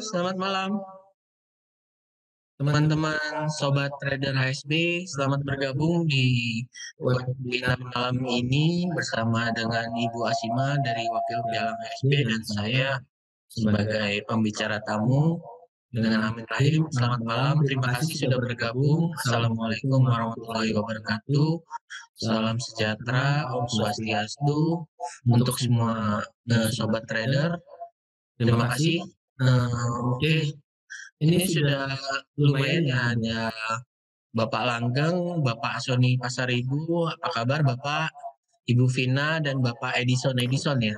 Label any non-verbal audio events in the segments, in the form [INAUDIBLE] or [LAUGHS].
selamat malam. Teman-teman sobat trader HSB, selamat bergabung di webinar malam ini bersama dengan Ibu Asima dari Wakil Pialang HSB dan saya sebagai pembicara tamu dengan Amin Rahim. Selamat malam, terima kasih sudah bergabung. Assalamualaikum warahmatullahi wabarakatuh. Salam sejahtera, Om Swastiastu untuk semua uh, sobat trader. Terima kasih. Uh, Oke, okay. ini sudah lumayan ya ada Bapak Langgeng, Bapak Sony Pasaribu. Apa kabar Bapak? Ibu Vina dan Bapak Edison Edison ya.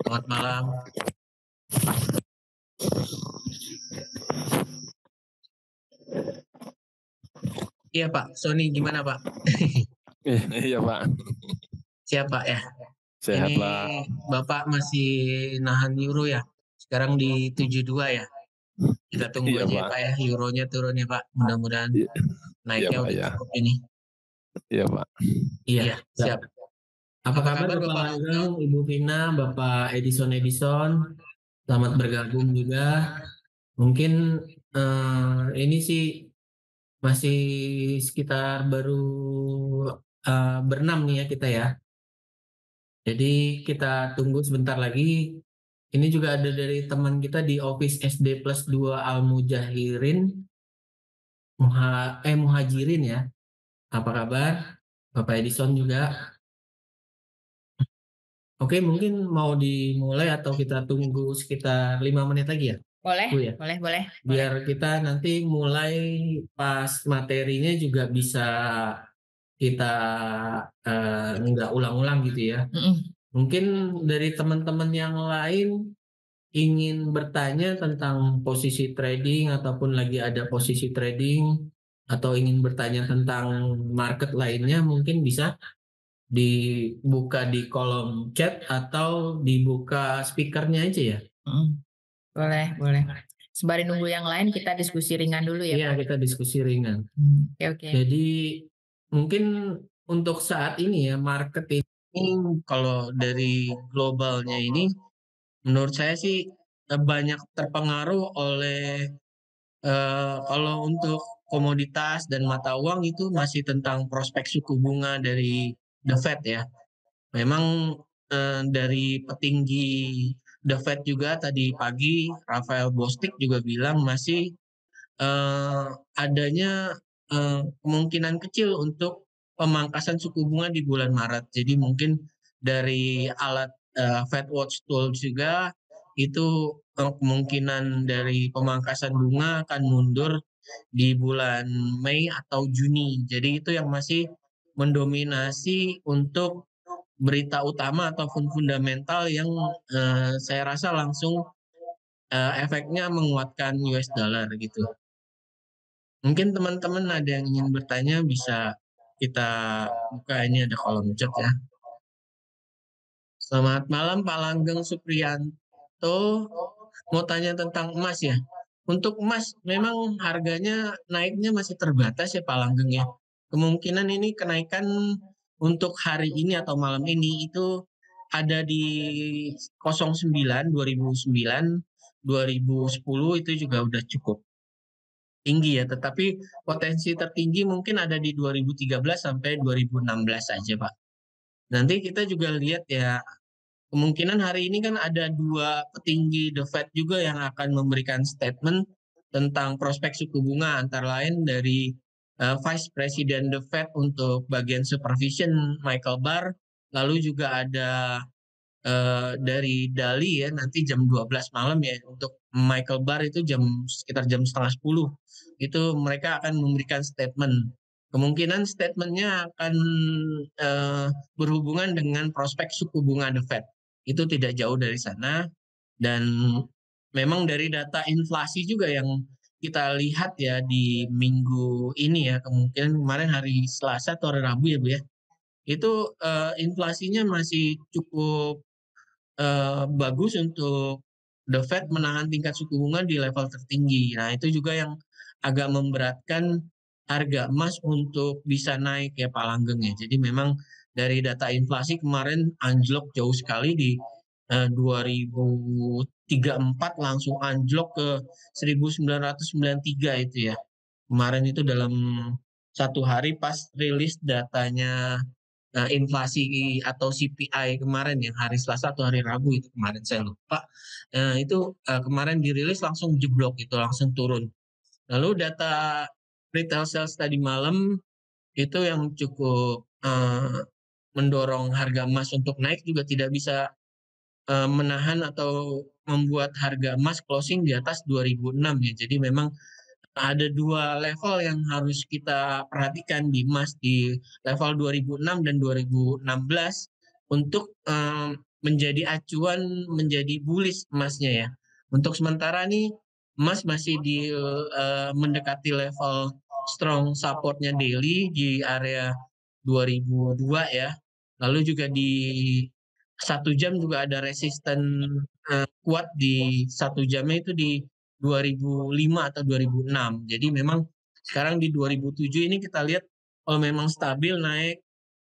Selamat malam. Iya Pak, Sony gimana Pak? [LAUGHS] iya Pak. Siapa ya? Sehat Ini Pak. Bapak masih nahan euro ya? Sekarang di 72 ya? Kita tunggu Iya, aja ya Pak. Ya, euronya turun ya Pak. Mudah-mudahan Iya. naiknya Iya, Pak, udah ya. cukup ini. Iya Pak. Iya, siap. Apa kabar Bapak Langgeng, Ibu Vina, Bapak Edison Edison? Selamat bergabung juga. Mungkin eh, ini sih masih sekitar baru eh, berenam nih ya kita ya. Jadi kita tunggu sebentar lagi. Ini juga ada dari teman kita di Office SD plus 2 Al Mujahirin. Muha, eh Muhajirin ya. Apa kabar? Bapak Edison juga. Oke, mungkin mau dimulai atau kita tunggu sekitar lima menit lagi ya? Boleh, Bu ya? boleh, boleh. boleh. Biar kita nanti mulai pas materinya juga bisa kita eh, nggak ulang-ulang gitu ya. Mm-mm. Mungkin dari teman-teman yang lain ingin bertanya tentang posisi trading ataupun lagi ada posisi trading atau ingin bertanya tentang market lainnya mungkin bisa dibuka di kolom chat atau dibuka speakernya aja ya. Mm. Boleh, boleh. Sembari nunggu yang lain, kita diskusi ringan dulu ya. Iya, kita diskusi ringan. Hmm, Oke, oke. Jadi mungkin untuk saat ini ya market ini kalau dari globalnya ini menurut saya sih eh, banyak terpengaruh oleh eh, kalau untuk komoditas dan mata uang itu masih tentang prospek suku bunga dari The Fed ya. Memang eh, dari petinggi The Fed juga tadi pagi Rafael Bostic juga bilang masih eh, adanya eh, kemungkinan kecil untuk pemangkasan suku bunga di bulan Maret. Jadi mungkin dari alat eh, Fed Watch Tool juga itu kemungkinan dari pemangkasan bunga akan mundur di bulan Mei atau Juni. Jadi itu yang masih mendominasi untuk berita utama ataupun fundamental yang eh, saya rasa langsung eh, efeknya menguatkan US dollar gitu. Mungkin teman-teman ada yang ingin bertanya bisa kita buka ini ada kolom chat ya. Selamat malam Pak Langgeng Supriyanto. Mau tanya tentang emas ya. Untuk emas memang harganya naiknya masih terbatas ya Pak Langgeng ya. Kemungkinan ini kenaikan untuk hari ini atau malam ini itu ada di 09 2009 2010 itu juga udah cukup tinggi ya, tetapi potensi tertinggi mungkin ada di 2013 sampai 2016 saja, Pak. Nanti kita juga lihat ya, kemungkinan hari ini kan ada dua petinggi The Fed juga yang akan memberikan statement tentang prospek suku bunga, antara lain dari uh, Vice President The Fed untuk bagian supervision Michael Barr, lalu juga ada uh, dari Dali ya nanti jam 12 malam ya untuk Michael Barr itu jam sekitar jam setengah 10 itu mereka akan memberikan statement. Kemungkinan statementnya akan uh, berhubungan dengan prospek suku bunga The Fed. Itu tidak jauh dari sana. Dan memang dari data inflasi juga yang kita lihat ya di minggu ini ya kemungkinan kemarin hari Selasa atau hari Rabu ya Bu ya. Itu uh, inflasinya masih cukup uh, bagus untuk The Fed menahan tingkat suku bunga di level tertinggi. Nah itu juga yang agak memberatkan harga emas untuk bisa naik ya Pak Langgeng ya. Jadi memang dari data inflasi kemarin anjlok jauh sekali di uh, 2013 34 langsung anjlok ke 1993 itu ya. Kemarin itu dalam satu hari pas rilis datanya uh, inflasi atau CPI kemarin yang hari Selasa atau hari Rabu itu kemarin saya lupa. Uh, itu uh, kemarin dirilis langsung jeblok itu langsung turun. Lalu data retail sales tadi malam itu yang cukup uh, mendorong harga emas untuk naik juga tidak bisa uh, menahan atau membuat harga emas closing di atas 2006 ya. Jadi memang ada dua level yang harus kita perhatikan di emas di level 2006 dan 2016 untuk um, menjadi acuan menjadi bullish emasnya ya. Untuk sementara nih emas masih di uh, mendekati level strong supportnya daily di area 2002 ya. Lalu juga di satu jam juga ada resisten uh, kuat di satu jamnya itu di 2005 atau 2006. Jadi memang sekarang di 2007 ini kita lihat kalau memang stabil naik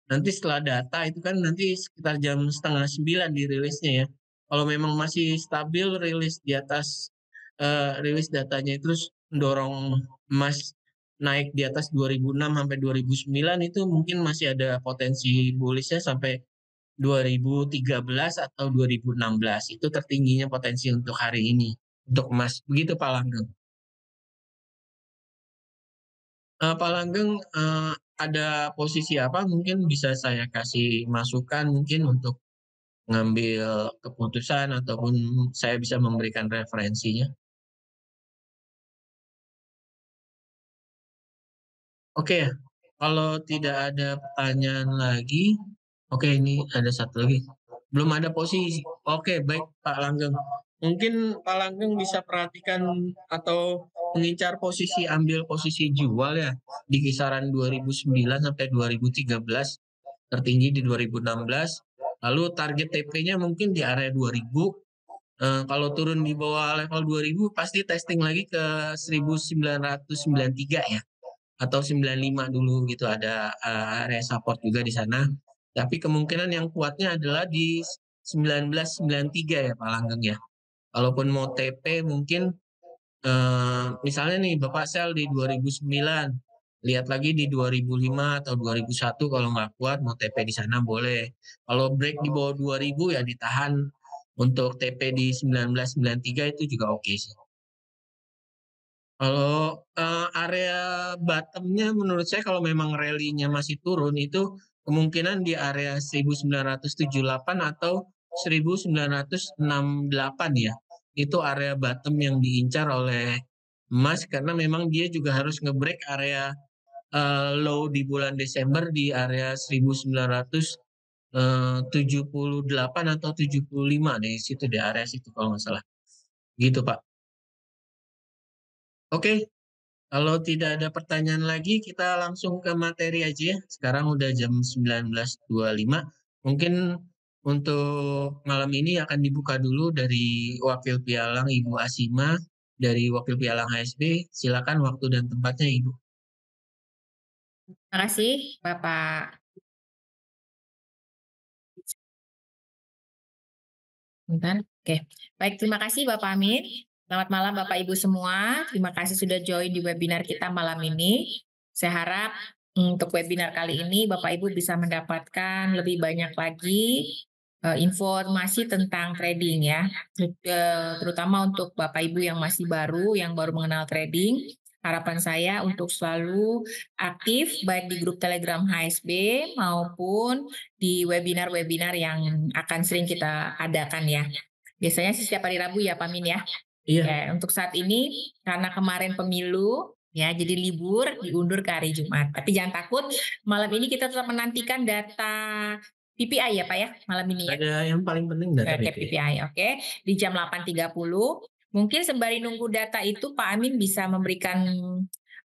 nanti setelah data itu kan nanti sekitar jam setengah sembilan dirilisnya ya. Kalau memang masih stabil rilis di atas uh, rilis datanya terus mendorong emas naik di atas 2006 sampai 2009 itu mungkin masih ada potensi bullishnya sampai 2013 atau 2016 itu tertingginya potensi untuk hari ini untuk emas. Begitu Pak Langgeng. Uh, Pak Langgeng uh, ada posisi apa mungkin bisa saya kasih masukan mungkin untuk mengambil keputusan ataupun saya bisa memberikan referensinya. Oke, kalau tidak ada pertanyaan lagi, oke ini ada satu lagi. Belum ada posisi. Oke, baik Pak Langgeng. Mungkin Pak Langgeng bisa perhatikan atau mengincar posisi ambil posisi jual ya di kisaran 2009 sampai 2013 tertinggi di 2016 lalu target TP-nya mungkin di area 2000 eh, kalau turun di bawah level 2000 pasti testing lagi ke 1993 ya atau 95 dulu gitu ada uh, area support juga di sana tapi kemungkinan yang kuatnya adalah di 1993 ya Pak Langgeng ya Kalaupun mau TP mungkin eh, misalnya nih Bapak sel di 2009, lihat lagi di 2005 atau 2001 kalau nggak kuat mau TP di sana boleh. Kalau break di bawah 2000 ya ditahan untuk TP di 1993 itu juga oke okay sih. Kalau uh, area bottomnya menurut saya kalau memang rally-nya masih turun itu kemungkinan di area 1978 atau 1968 ya itu area bottom yang diincar oleh emas karena memang dia juga harus ngebreak area uh, low di bulan Desember di area 1978 eh, atau 75 di situ di area situ kalau nggak salah. Gitu Pak. Oke, kalau tidak ada pertanyaan lagi kita langsung ke materi aja ya. Sekarang udah jam 19.25. Mungkin untuk malam ini akan dibuka dulu dari Wakil Pialang Ibu Asima dari Wakil Pialang HSB. Silakan waktu dan tempatnya Ibu. Terima kasih Bapak. Bentar. Oke. Baik, terima kasih Bapak Amin. Selamat malam Bapak Ibu semua. Terima kasih sudah join di webinar kita malam ini. Saya harap untuk webinar kali ini Bapak Ibu bisa mendapatkan lebih banyak lagi uh, informasi tentang trading ya, uh, terutama untuk Bapak Ibu yang masih baru, yang baru mengenal trading. Harapan saya untuk selalu aktif baik di grup Telegram HSB maupun di webinar-webinar yang akan sering kita adakan ya. Biasanya sih setiap hari Rabu ya Pak Min ya. Iya. Ya, untuk saat ini karena kemarin pemilu ya jadi libur diundur ke hari Jumat. Tapi jangan takut, malam ini kita tetap menantikan data PPI ya Pak ya malam ini ya. Ada yang paling penting data PPI. PPI oke okay. di jam 8.30 mungkin sembari nunggu data itu Pak Amin bisa memberikan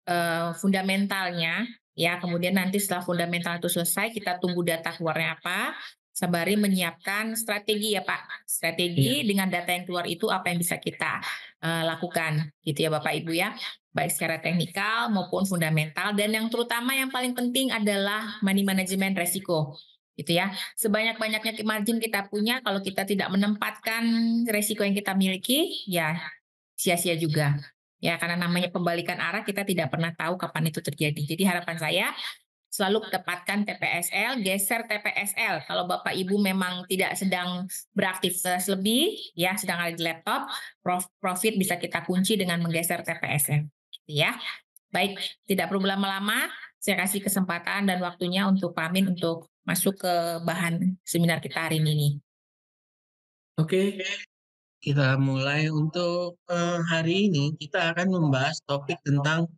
uh, fundamentalnya ya kemudian nanti setelah fundamental itu selesai kita tunggu data keluarnya apa sembari menyiapkan strategi ya Pak strategi ya. dengan data yang keluar itu apa yang bisa kita uh, lakukan gitu ya Bapak Ibu ya baik secara teknikal maupun fundamental dan yang terutama yang paling penting adalah money management resiko gitu ya. Sebanyak-banyaknya margin kita punya, kalau kita tidak menempatkan resiko yang kita miliki, ya sia-sia juga. Ya, karena namanya pembalikan arah kita tidak pernah tahu kapan itu terjadi. Jadi harapan saya selalu tepatkan TPSL, geser TPSL. Kalau Bapak Ibu memang tidak sedang beraktivitas lebih, ya sedang ada di laptop, profit bisa kita kunci dengan menggeser TPSL. Gitu ya. Baik, tidak perlu lama-lama, saya kasih kesempatan dan waktunya untuk Pak untuk masuk ke bahan seminar kita hari ini. Oke, kita mulai untuk uh, hari ini kita akan membahas topik tentang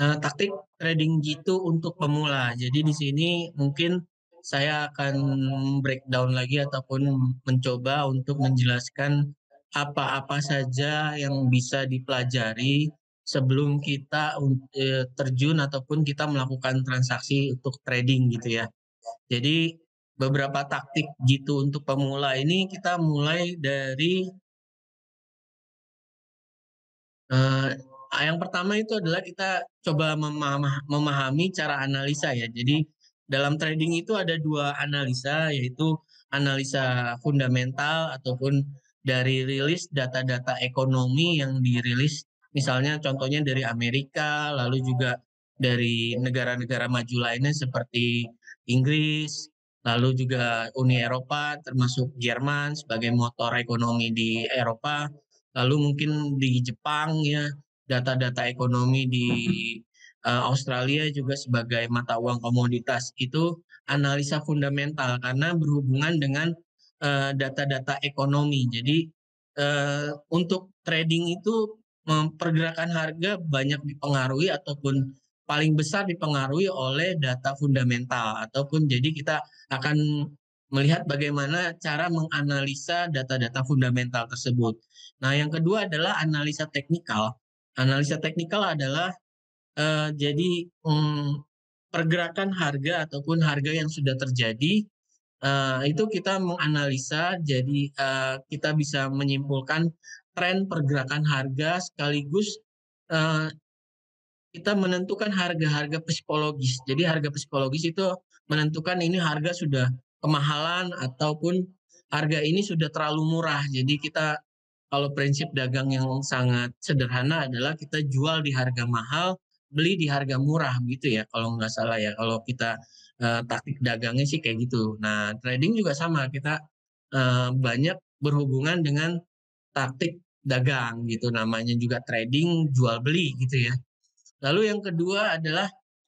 uh, taktik trading jitu untuk pemula. Jadi di sini mungkin saya akan breakdown lagi ataupun mencoba untuk menjelaskan apa-apa saja yang bisa dipelajari sebelum kita uh, terjun ataupun kita melakukan transaksi untuk trading gitu ya. Jadi beberapa taktik gitu untuk pemula ini kita mulai dari uh, yang pertama itu adalah kita coba memahami cara analisa ya. Jadi dalam trading itu ada dua analisa yaitu analisa fundamental ataupun dari rilis data-data ekonomi yang dirilis misalnya contohnya dari Amerika lalu juga dari negara-negara maju lainnya seperti Inggris, lalu juga Uni Eropa termasuk Jerman sebagai motor ekonomi di Eropa, lalu mungkin di Jepang ya data-data ekonomi di uh, Australia juga sebagai mata uang komoditas itu analisa fundamental karena berhubungan dengan eh, data-data uh, ekonomi. Jadi uh, untuk trading itu pergerakan harga banyak dipengaruhi ataupun paling besar dipengaruhi oleh data fundamental ataupun jadi kita akan melihat bagaimana cara menganalisa data-data fundamental tersebut. Nah, yang kedua adalah analisa teknikal. Analisa teknikal adalah uh, jadi um, pergerakan harga ataupun harga yang sudah terjadi uh, itu kita menganalisa jadi uh, kita bisa menyimpulkan tren pergerakan harga sekaligus uh, kita menentukan harga-harga psikologis. Jadi harga psikologis itu menentukan ini harga sudah kemahalan ataupun harga ini sudah terlalu murah. Jadi kita kalau prinsip dagang yang sangat sederhana adalah kita jual di harga mahal, beli di harga murah gitu ya kalau nggak salah ya. Kalau kita uh, taktik dagangnya sih kayak gitu. Nah trading juga sama kita uh, banyak berhubungan dengan taktik dagang gitu namanya juga trading jual beli gitu ya. Lalu yang kedua adalah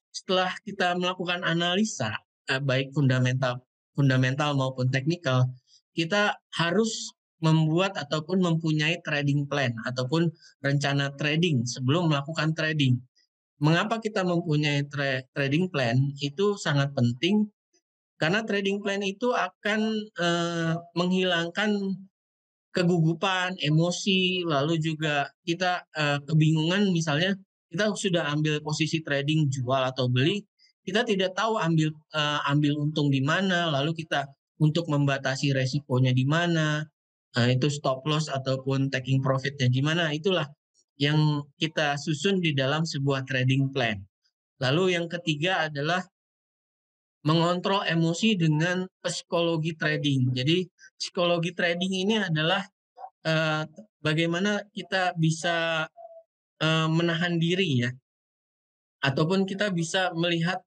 setelah kita melakukan analisa eh, baik fundamental fundamental maupun teknikal, kita harus membuat ataupun mempunyai trading plan ataupun rencana trading sebelum melakukan trading. Mengapa kita mempunyai tra trading plan itu sangat penting karena trading plan itu akan eh, menghilangkan kegugupan, emosi, lalu juga kita eh, kebingungan misalnya kita sudah ambil posisi trading jual atau beli, kita tidak tahu ambil uh, ambil untung di mana, lalu kita untuk membatasi resikonya di mana, uh, itu stop loss ataupun taking profitnya di mana, itulah yang kita susun di dalam sebuah trading plan. Lalu yang ketiga adalah mengontrol emosi dengan psikologi trading. Jadi psikologi trading ini adalah uh, bagaimana kita bisa uh, menahan diri ya. Ataupun kita bisa melihat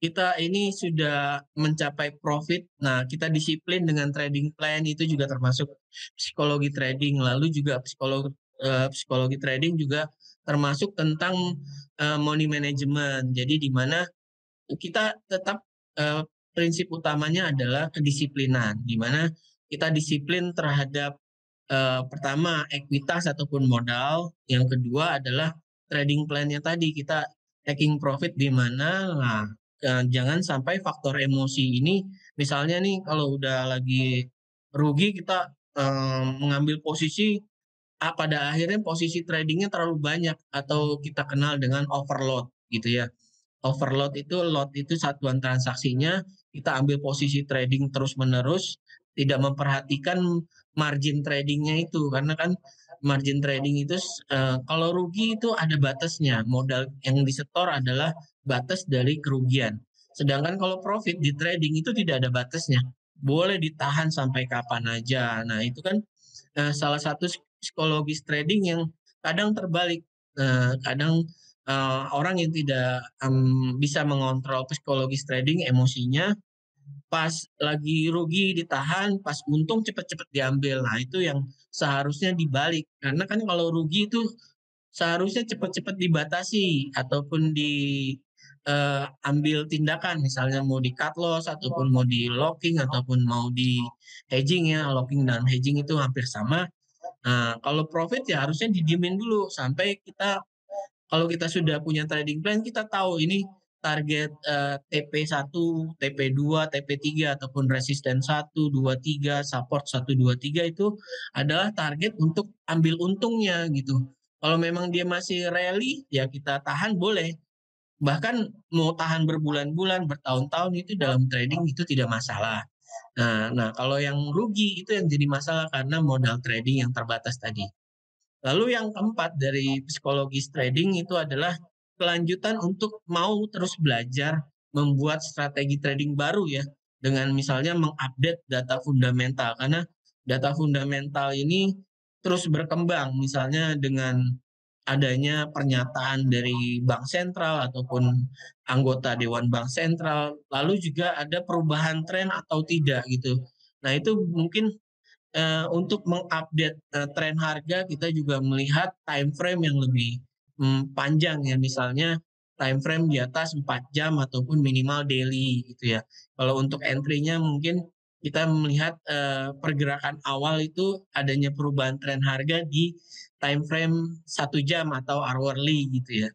kita ini sudah mencapai profit. Nah, kita disiplin dengan trading plan itu juga termasuk psikologi trading. Lalu juga psikologi uh, psikologi trading juga termasuk tentang uh, money management. Jadi di mana kita tetap uh, prinsip utamanya adalah kedisiplinan, di mana kita disiplin terhadap pertama ekuitas ataupun modal, yang kedua adalah trading plan-nya tadi kita taking profit di mana nah uh, jangan sampai faktor emosi ini misalnya nih kalau udah lagi rugi kita uh, mengambil posisi pada akhirnya posisi tradingnya terlalu banyak atau kita kenal dengan overload gitu ya. Overload itu lot itu satuan transaksinya kita ambil posisi trading terus menerus tidak memperhatikan margin tradingnya itu. Karena kan margin trading itu uh, kalau rugi itu ada batasnya modal yang disetor adalah batas dari kerugian Sedangkan kalau profit di trading itu tidak ada batasnya. Boleh ditahan sampai kapan aja. Nah, itu kan uh, salah satu psikologis trading yang kadang terbalik. Uh, kadang uh, orang yang tidak um, bisa mengontrol psikologis trading emosinya pas lagi rugi ditahan, pas untung cepat-cepat diambil. Nah, itu yang seharusnya dibalik. Karena kan kalau rugi itu seharusnya cepat-cepat dibatasi ataupun di uh, ambil tindakan misalnya mau di cut loss ataupun mau di locking ataupun mau di hedging ya locking dan hedging itu hampir sama nah kalau profit ya harusnya didiemin dulu sampai kita kalau kita sudah punya trading plan kita tahu ini target uh, TP1, TP2, TP3 ataupun resisten 1, 2, 3, support 1, 2, 3 itu adalah target untuk ambil untungnya gitu. Kalau memang dia masih rally, ya kita tahan boleh. Bahkan mau tahan berbulan-bulan, bertahun-tahun itu dalam trading itu tidak masalah. Nah, nah kalau yang rugi itu yang jadi masalah karena modal trading yang terbatas tadi. Lalu yang keempat dari psikologis trading itu adalah kelanjutan untuk mau terus belajar membuat strategi trading baru ya dengan misalnya mengupdate data fundamental. Karena data fundamental ini terus berkembang misalnya dengan adanya pernyataan dari bank sentral ataupun anggota dewan bank sentral lalu juga ada perubahan tren atau tidak gitu. Nah itu mungkin uh, untuk mengupdate uh, tren harga kita juga melihat time frame yang lebih um, panjang ya misalnya time frame di atas 4 jam ataupun minimal daily gitu ya kalau untuk entry-nya mungkin kita melihat uh, pergerakan awal itu adanya perubahan tren harga di time frame satu jam atau hourly gitu ya.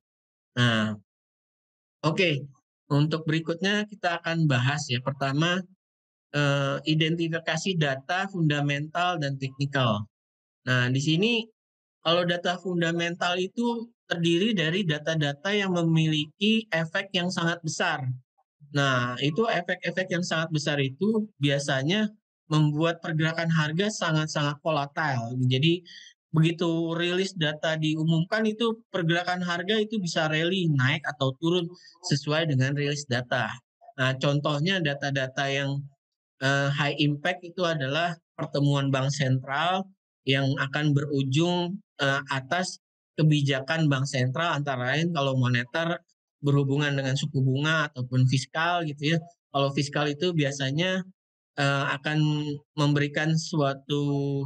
Nah, oke okay. untuk berikutnya kita akan bahas ya pertama uh, identifikasi data fundamental dan teknikal. Nah di sini kalau data fundamental itu terdiri dari data-data yang memiliki efek yang sangat besar Nah, itu efek-efek yang sangat besar itu biasanya membuat pergerakan harga sangat-sangat volatile. Jadi begitu rilis data diumumkan itu pergerakan harga itu bisa rally naik atau turun sesuai dengan rilis data. Nah, contohnya data-data yang uh, high impact itu adalah pertemuan bank sentral yang akan berujung uh, atas kebijakan bank sentral antara lain kalau moneter berhubungan dengan suku bunga ataupun fiskal gitu ya. Kalau fiskal itu biasanya uh, akan memberikan suatu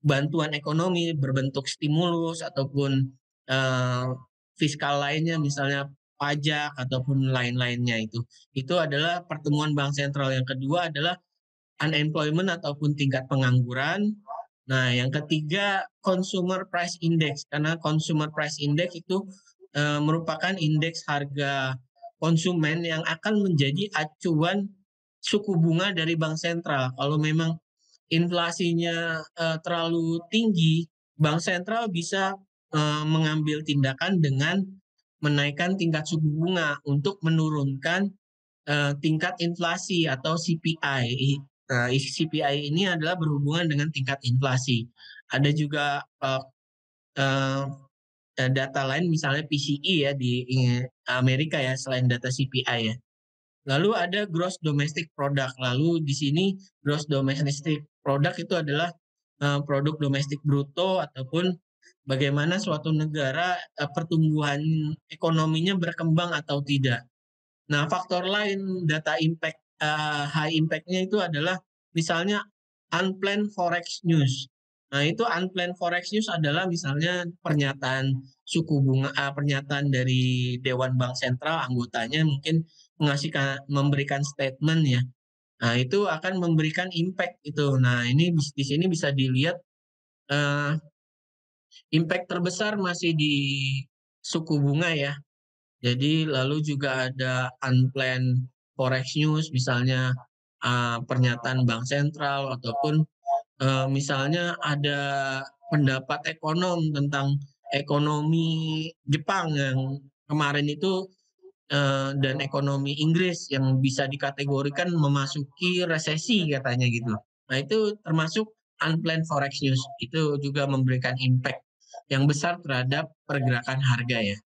bantuan ekonomi berbentuk stimulus ataupun uh, fiskal lainnya misalnya pajak ataupun lain-lainnya itu. Itu adalah pertemuan bank sentral yang kedua adalah unemployment ataupun tingkat pengangguran. Nah, yang ketiga consumer price index karena consumer price index itu Eh, merupakan indeks harga konsumen yang akan menjadi acuan suku bunga dari bank sentral. Kalau memang inflasinya uh, terlalu tinggi, bank sentral bisa uh, mengambil tindakan dengan menaikkan tingkat suku bunga untuk menurunkan uh, tingkat inflasi atau CPI. Nah, CPI ini adalah berhubungan dengan tingkat inflasi. Ada juga uh, uh, Eh, data lain misalnya PCE ya di Amerika ya selain data CPI ya. Lalu ada gross domestic product. Lalu di sini gross domestic product itu adalah uh, produk domestik bruto ataupun bagaimana suatu negara uh, pertumbuhan ekonominya berkembang atau tidak. Nah, faktor lain data impact uh, high impactnya itu adalah misalnya unplanned forex news. Nah, itu unplanned forex news adalah misalnya pernyataan suku bunga, uh, pernyataan dari Dewan Bank Sentral anggotanya mungkin mengasihkan memberikan statement ya. Nah, itu akan memberikan impact itu. Nah, ini di sini bisa dilihat uh, impact terbesar masih di suku bunga ya. Jadi lalu juga ada unplanned forex news misalnya uh, pernyataan bank sentral ataupun uh, misalnya ada pendapat ekonom tentang ekonomi Jepang yang kemarin itu uh, dan ekonomi Inggris yang bisa dikategorikan memasuki resesi katanya gitu. Nah itu termasuk unplanned forex news itu juga memberikan impact yang besar terhadap pergerakan harga ya.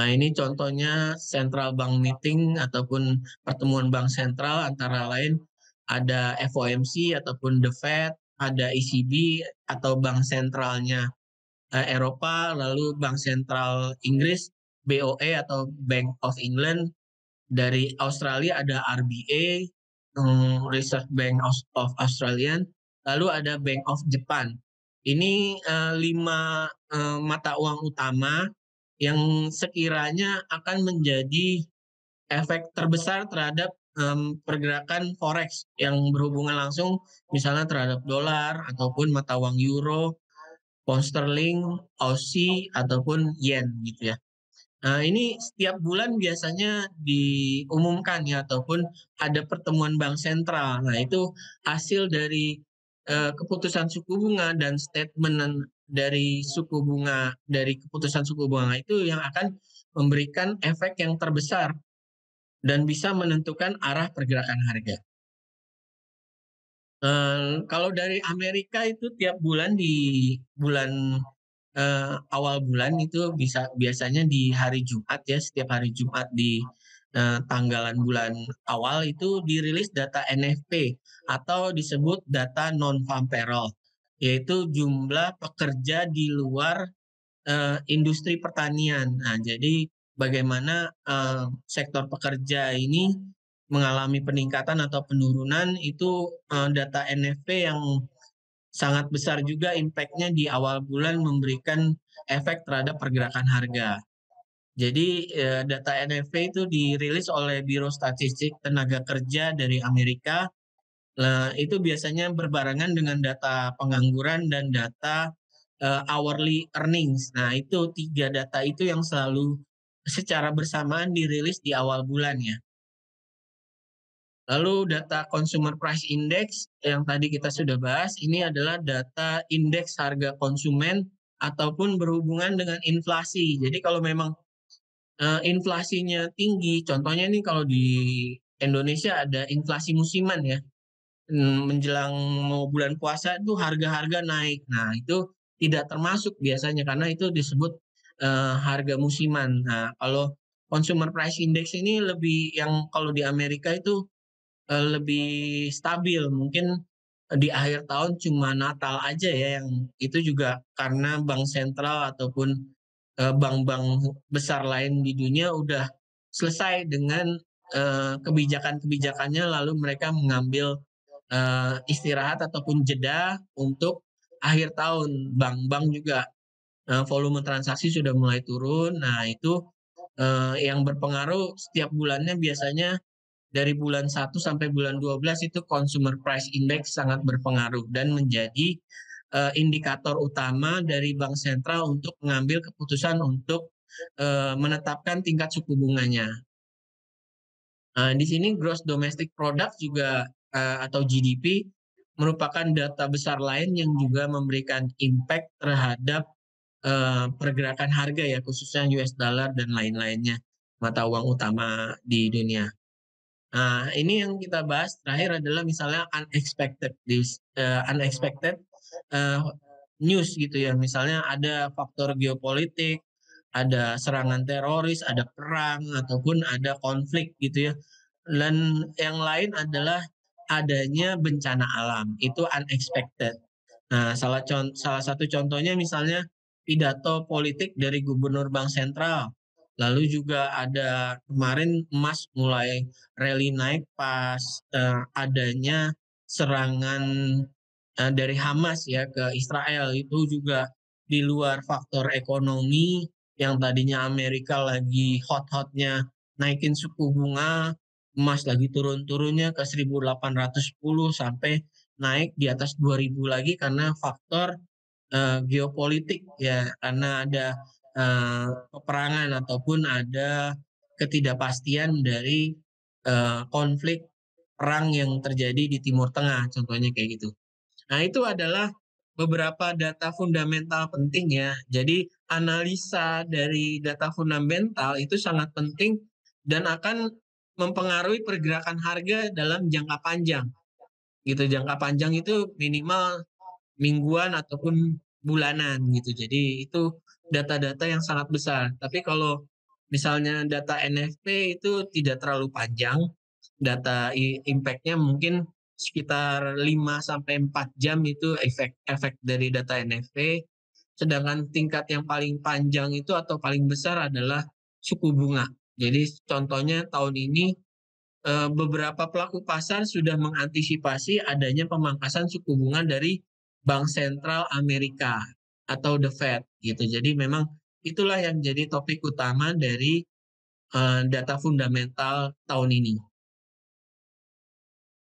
Nah, ini contohnya central bank meeting ataupun pertemuan bank sentral antara lain ada FOMC ataupun The Fed, ada ECB atau bank sentralnya uh, Eropa, lalu bank sentral Inggris, BOE atau Bank of England, dari Australia ada RBA, um, Reserve Bank of Australia, lalu ada Bank of Japan. Ini uh, lima uh, mata uang utama yang sekiranya akan menjadi efek terbesar terhadap um, pergerakan forex yang berhubungan langsung misalnya terhadap dolar ataupun mata uang euro, pound sterling, Aussie ataupun yen gitu ya. Nah, ini setiap bulan biasanya diumumkan ya ataupun ada pertemuan bank sentral. Nah, itu hasil dari uh, keputusan suku bunga dan statement dari suku bunga dari keputusan suku bunga itu yang akan memberikan efek yang terbesar dan bisa menentukan arah pergerakan harga. Uh, kalau dari Amerika itu tiap bulan di bulan uh, awal bulan itu bisa biasanya di hari Jumat ya setiap hari Jumat di uh, tanggalan bulan awal itu dirilis data NFP atau disebut data non farm payroll yaitu jumlah pekerja di luar uh, industri pertanian. Nah, jadi bagaimana uh, sektor pekerja ini mengalami peningkatan atau penurunan itu uh, data NFP yang sangat besar juga impactnya di awal bulan memberikan efek terhadap pergerakan harga. Jadi data NFP itu dirilis oleh Biro Statistik Tenaga Kerja dari Amerika Nah, itu biasanya berbarengan dengan data pengangguran dan data uh, hourly earnings. Nah, itu tiga data itu yang selalu secara bersamaan dirilis di awal bulan ya. Lalu data Consumer Price Index yang tadi kita sudah bahas, ini adalah data indeks harga konsumen ataupun berhubungan dengan inflasi. Jadi kalau memang uh, inflasinya tinggi, contohnya ini kalau di Indonesia ada inflasi musiman ya. Hmm, menjelang mau bulan puasa itu harga-harga naik. Nah, itu tidak termasuk biasanya karena itu disebut uh, harga musiman. Nah, kalau consumer price index ini lebih yang kalau di Amerika itu uh, lebih stabil. Mungkin di akhir tahun cuma Natal aja ya yang itu juga karena bank sentral ataupun uh, bank-bank besar lain di dunia udah selesai dengan uh, kebijakan-kebijakannya lalu mereka mengambil uh, istirahat ataupun jeda untuk akhir tahun. Bank-bank juga uh, volume transaksi sudah mulai turun. Nah, itu uh, yang berpengaruh setiap bulannya biasanya dari bulan 1 sampai bulan 12 itu consumer price index sangat berpengaruh dan menjadi uh, indikator utama dari bank sentral untuk mengambil keputusan untuk uh, menetapkan tingkat suku bunganya. Nah, di sini gross domestic product juga uh, atau GDP merupakan data besar lain yang juga memberikan impact terhadap uh, pergerakan harga ya khususnya US dollar dan lain-lainnya mata uang utama di dunia. Nah, ini yang kita bahas terakhir adalah misalnya unexpected uh, unexpected uh, news gitu ya. Misalnya ada faktor geopolitik, ada serangan teroris, ada perang ataupun ada konflik gitu ya. Dan yang lain adalah adanya bencana alam itu unexpected. Nah, salah salah satu contohnya misalnya pidato politik dari Gubernur Bank Sentral. Lalu juga ada kemarin emas mulai rally naik pas uh, adanya serangan uh, dari Hamas ya ke Israel itu juga di luar faktor ekonomi yang tadinya Amerika lagi hot-hotnya naikin suku bunga emas lagi turun-turunnya ke 1810 sampai naik di atas 2000 lagi karena faktor uh, geopolitik ya karena ada uh, peperangan ataupun ada ketidakpastian dari uh, konflik perang yang terjadi di Timur Tengah contohnya kayak gitu. Nah, itu adalah beberapa data fundamental penting ya. Jadi analisa dari data fundamental itu sangat penting dan akan mempengaruhi pergerakan harga dalam jangka panjang. Gitu jangka panjang itu minimal mingguan ataupun bulanan gitu. Jadi itu data-data yang sangat besar. Tapi kalau misalnya data NFT itu tidak terlalu panjang, data impact-nya mungkin sekitar 5 sampai 4 jam itu efek efek dari data NFT. Sedangkan tingkat yang paling panjang itu atau paling besar adalah suku bunga. Jadi contohnya tahun ini eh, beberapa pelaku pasar sudah mengantisipasi adanya pemangkasan suku bunga dari Bank Sentral Amerika atau The Fed gitu. Jadi memang itulah yang jadi topik utama dari uh, data fundamental tahun ini.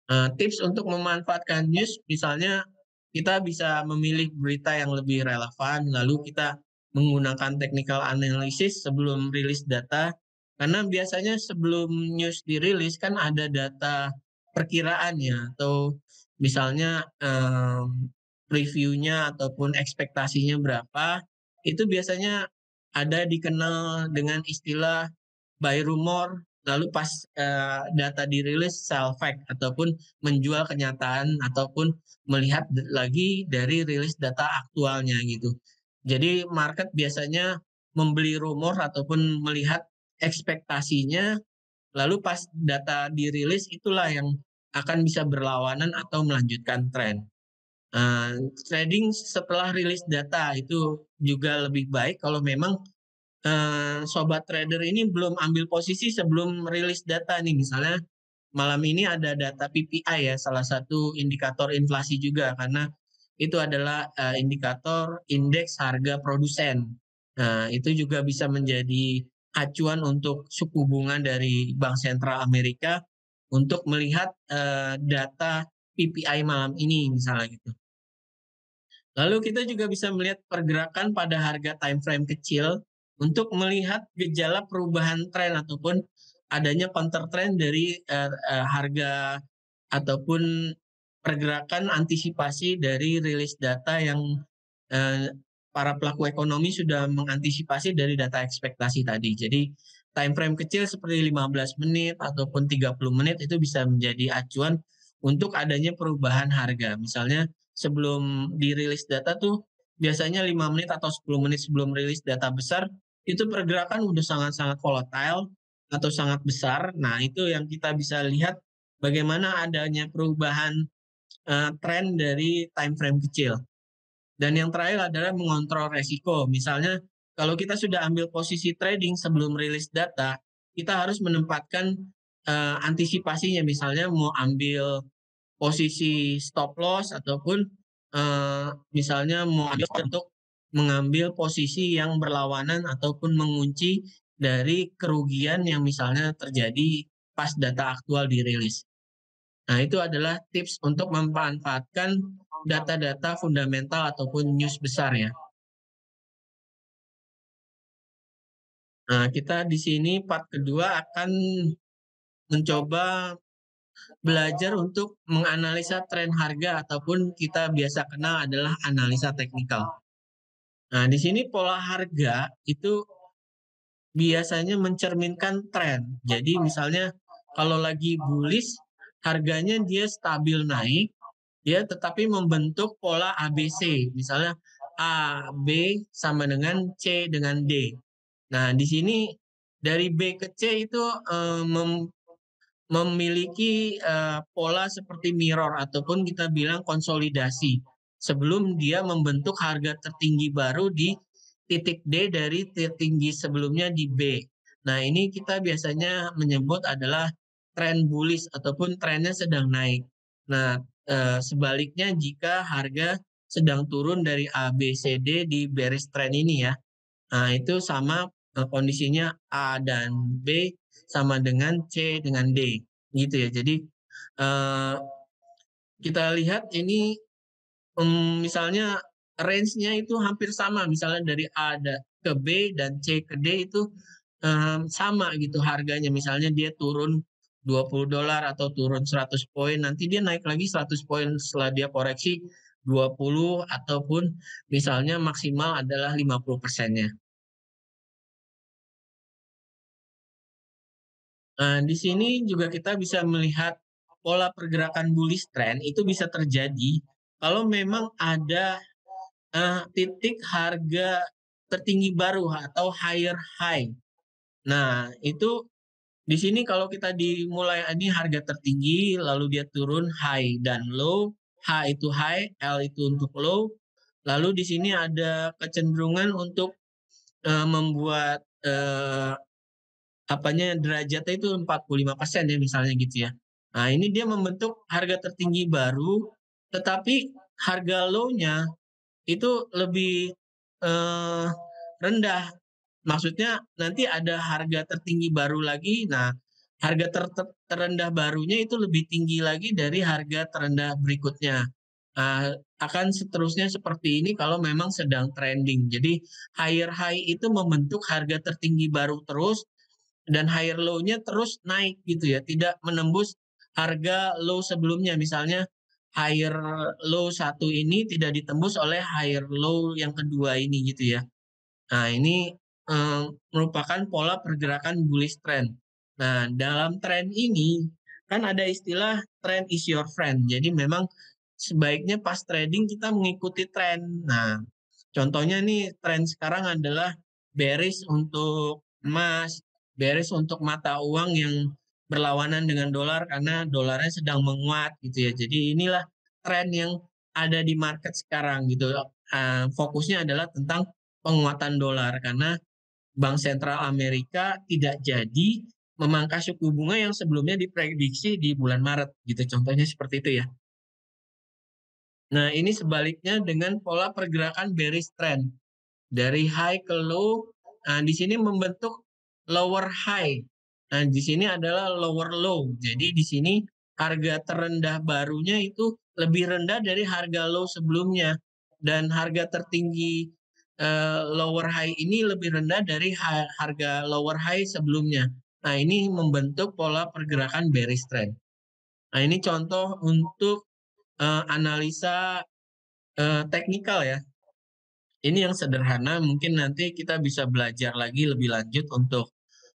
Uh, tips untuk memanfaatkan news, misalnya kita bisa memilih berita yang lebih relevan, lalu kita menggunakan technical analysis sebelum rilis data, karena biasanya sebelum news dirilis kan ada data perkiraannya atau misalnya um, previewnya ataupun ekspektasinya berapa, itu biasanya ada dikenal dengan istilah buy rumor lalu pas uh, data dirilis sell fact ataupun menjual kenyataan ataupun melihat lagi dari rilis data aktualnya gitu. Jadi market biasanya membeli rumor ataupun melihat ekspektasinya lalu pas data dirilis itulah yang akan bisa berlawanan atau melanjutkan tren. Uh, trading setelah rilis data itu juga lebih baik kalau memang uh, sobat trader ini belum ambil posisi sebelum rilis data nih misalnya malam ini ada data PPI ya salah satu indikator inflasi juga karena itu adalah uh, indikator indeks harga produsen. Nah, itu juga bisa menjadi acuan untuk suku bunga dari Bank Sentral Amerika untuk melihat uh, data PPI malam ini misalnya gitu. Lalu kita juga bisa melihat pergerakan pada harga time frame kecil untuk melihat gejala perubahan tren ataupun adanya counter trend dari uh, uh, harga ataupun pergerakan antisipasi dari rilis data yang uh, para pelaku ekonomi sudah mengantisipasi dari data ekspektasi tadi. Jadi time frame kecil seperti 15 menit ataupun 30 menit itu bisa menjadi acuan untuk adanya perubahan harga. Misalnya sebelum dirilis data tuh biasanya 5 menit atau 10 menit sebelum rilis data besar itu pergerakan udah sangat-sangat volatile atau sangat besar. Nah, itu yang kita bisa lihat bagaimana adanya perubahan uh, tren dari time frame kecil. Dan yang terakhir adalah mengontrol resiko. Misalnya kalau kita sudah ambil posisi trading sebelum rilis data, kita harus menempatkan uh, antisipasinya. Misalnya mau ambil posisi stop loss ataupun uh, misalnya mau ambil untuk mengambil posisi yang berlawanan ataupun mengunci dari kerugian yang misalnya terjadi pas data aktual dirilis. Nah, itu adalah tips untuk memanfaatkan data-data fundamental ataupun news besar ya. Nah, kita di sini part kedua akan mencoba belajar untuk menganalisa tren harga ataupun kita biasa kenal adalah analisa teknikal. Nah, di sini pola harga itu biasanya mencerminkan tren. Jadi misalnya kalau lagi bullish harganya dia stabil naik, dia tetapi membentuk pola ABC. Misalnya A, B sama dengan C dengan D. Nah, di sini dari B ke C itu eh, mem memiliki eh, pola seperti mirror ataupun kita bilang konsolidasi sebelum dia membentuk harga tertinggi baru di titik D dari tertinggi sebelumnya di B. Nah, ini kita biasanya menyebut adalah tren bullish ataupun trennya sedang naik. Nah, e, sebaliknya jika harga sedang turun dari A, B, C, D di bearish trend ini ya. Nah, itu sama e, kondisinya A dan B sama dengan C dengan D gitu ya. Jadi e, kita lihat ini um, misalnya range-nya itu hampir sama misalnya dari A ke B dan C ke D itu sama gitu harganya misalnya dia turun 20 dolar atau turun 100 poin nanti dia naik lagi 100 poin setelah dia koreksi 20 ataupun misalnya maksimal adalah 50 persennya. Nah, di sini juga kita bisa melihat pola pergerakan bullish trend itu bisa terjadi kalau memang ada uh, titik harga tertinggi baru atau higher high Nah, itu di sini kalau kita dimulai ini harga tertinggi, lalu dia turun high dan low. H itu high, L itu untuk low. Lalu di sini ada kecenderungan untuk uh, membuat uh, apanya derajatnya itu 45% ya misalnya gitu ya. Nah, ini dia membentuk harga tertinggi baru tetapi harga low-nya itu lebih uh, rendah. Maksudnya nanti ada harga tertinggi baru lagi. Nah, harga ter terendah barunya itu lebih tinggi lagi dari harga terendah berikutnya. Uh, akan seterusnya seperti ini kalau memang sedang trending. Jadi higher high itu membentuk harga tertinggi baru terus dan higher low-nya terus naik gitu ya, tidak menembus harga low sebelumnya. Misalnya higher low satu ini tidak ditembus oleh higher low yang kedua ini gitu ya. Nah ini eh, merupakan pola pergerakan bullish trend. Nah dalam tren ini kan ada istilah trend is your friend. Jadi memang sebaiknya pas trading kita mengikuti tren. Nah contohnya nih tren sekarang adalah bearish untuk emas, bearish untuk mata uang yang berlawanan dengan dolar karena dolarnya sedang menguat gitu ya. Jadi inilah tren yang ada di market sekarang gitu. Uh, fokusnya adalah tentang penguatan dolar karena Bank Sentral Amerika tidak jadi memangkas suku bunga yang sebelumnya diprediksi di bulan Maret gitu. Contohnya seperti itu ya. Nah, ini sebaliknya dengan pola pergerakan bearish trend. Dari high ke low, nah di sini membentuk lower high Nah, di sini adalah lower low. Jadi di sini harga terendah barunya itu lebih rendah dari harga low sebelumnya dan harga tertinggi uh, lower high ini lebih rendah dari harga lower high sebelumnya. Nah, ini membentuk pola pergerakan bearish trend. Nah, ini contoh untuk uh, analisa uh, teknikal ya. Ini yang sederhana, mungkin nanti kita bisa belajar lagi lebih lanjut untuk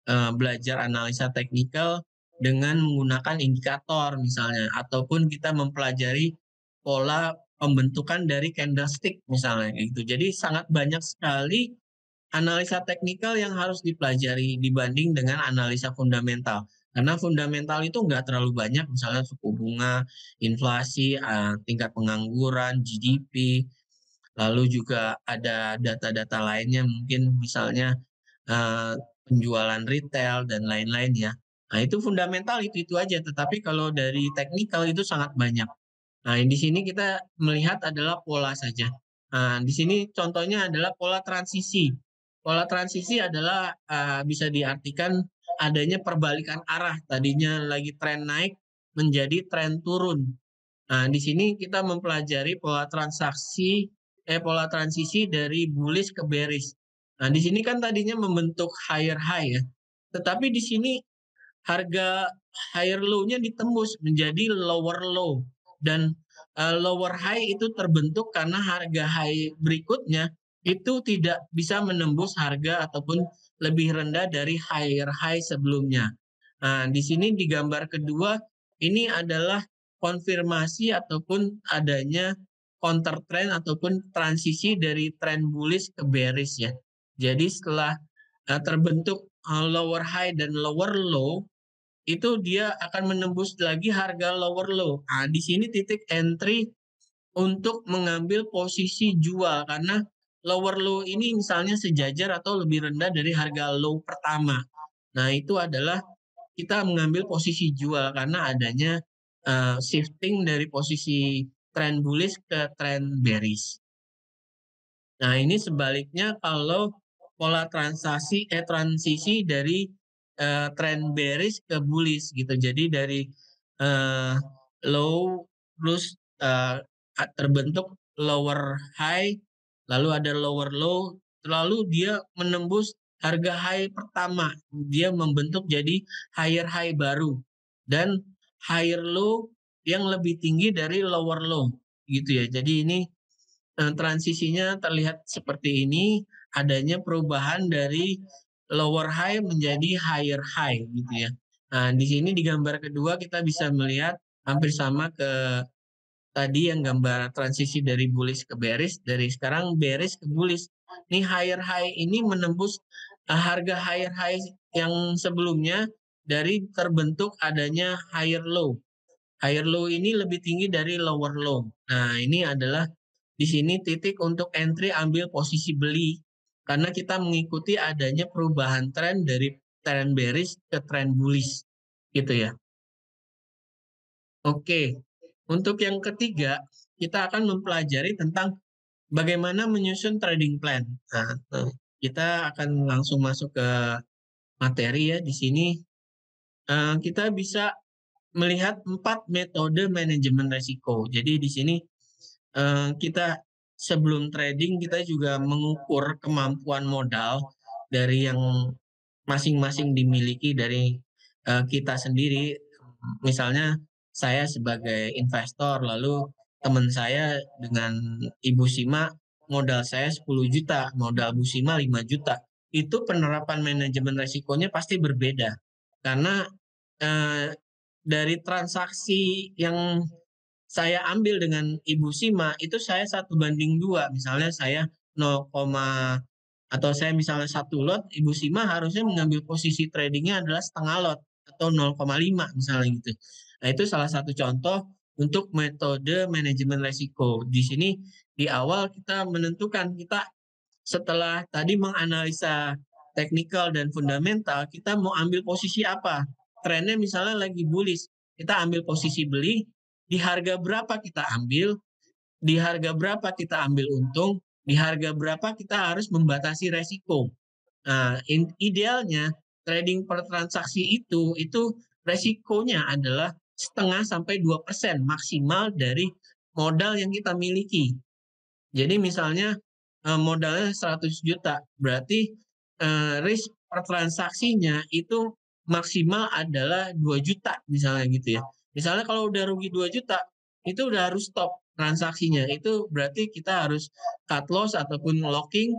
uh, belajar analisa teknikal dengan menggunakan indikator misalnya ataupun kita mempelajari pola pembentukan dari candlestick misalnya gitu. Jadi sangat banyak sekali analisa teknikal yang harus dipelajari dibanding dengan analisa fundamental. Karena fundamental itu nggak terlalu banyak, misalnya suku bunga, inflasi, eh, tingkat pengangguran, GDP, lalu juga ada data-data lainnya mungkin misalnya eh, penjualan retail dan lain-lain ya. Nah itu fundamental itu itu aja, tetapi kalau dari teknikal itu sangat banyak. Nah di sini kita melihat adalah pola saja. Nah di sini contohnya adalah pola transisi. Pola transisi adalah uh, bisa diartikan adanya perbalikan arah. Tadinya lagi tren naik menjadi tren turun. Nah di sini kita mempelajari pola transaksi eh pola transisi dari bullish ke bearish. Nah, di sini kan tadinya membentuk higher high ya. Tetapi di sini harga higher low-nya ditembus menjadi lower low dan uh, lower high itu terbentuk karena harga high berikutnya itu tidak bisa menembus harga ataupun lebih rendah dari higher high sebelumnya. Nah, di sini di gambar kedua ini adalah konfirmasi ataupun adanya counter trend ataupun transisi dari trend bullish ke bearish ya. Jadi setelah uh, terbentuk uh, lower high dan lower low, itu dia akan menembus lagi harga lower low. Nah, di sini titik entry untuk mengambil posisi jual karena lower low ini misalnya sejajar atau lebih rendah dari harga low pertama. Nah, itu adalah kita mengambil posisi jual karena adanya uh, shifting dari posisi trend bullish ke trend bearish. Nah, ini sebaliknya kalau pola transaksi eh transisi dari uh, trend bearish ke bullish gitu. Jadi dari uh, low terus uh, terbentuk lower high, lalu ada lower low, lalu dia menembus harga high pertama, dia membentuk jadi higher high baru dan higher low yang lebih tinggi dari lower low gitu ya. Jadi ini transisinya terlihat seperti ini adanya perubahan dari lower high menjadi higher high gitu ya. Nah, di sini di gambar kedua kita bisa melihat hampir sama ke tadi yang gambar transisi dari bullish ke bearish, dari sekarang bearish ke bullish. Ini higher high ini menembus uh, harga higher high yang sebelumnya dari terbentuk adanya higher low. Higher low ini lebih tinggi dari lower low. Nah, ini adalah di sini titik untuk entry ambil posisi beli karena kita mengikuti adanya perubahan tren dari tren bearish ke tren bullish gitu ya. Oke, untuk yang ketiga kita akan mempelajari tentang bagaimana menyusun trading plan. Nah, kita akan langsung masuk ke materi ya di sini. Uh, kita bisa melihat empat metode manajemen resiko. Jadi di sini uh, kita sebelum trading kita juga mengukur kemampuan modal dari yang masing-masing dimiliki dari uh, kita sendiri. Misalnya saya sebagai investor lalu teman saya dengan Ibu Sima modal saya 10 juta, modal Bu Sima 5 juta. Itu penerapan manajemen resikonya pasti berbeda. Karena eh, dari transaksi yang saya ambil dengan Ibu Sima itu saya satu banding dua. Misalnya saya 0, atau saya misalnya satu lot, Ibu Sima harusnya mengambil posisi tradingnya adalah setengah lot atau 0,5 misalnya gitu. Nah itu salah satu contoh untuk metode manajemen resiko. Di sini di awal kita menentukan kita setelah tadi menganalisa teknikal dan fundamental, kita mau ambil posisi apa? Trennya misalnya lagi bullish, kita ambil posisi beli, di harga berapa kita ambil, di harga berapa kita ambil untung, di harga berapa kita harus membatasi resiko. Nah, idealnya trading per transaksi itu itu resikonya adalah setengah sampai dua persen maksimal dari modal yang kita miliki. Jadi misalnya eh, modalnya 100 juta, berarti eh, risk per transaksinya itu maksimal adalah 2 juta misalnya gitu ya. Misalnya kalau udah rugi 2 juta, itu udah harus stop transaksinya. Itu berarti kita harus cut loss ataupun locking.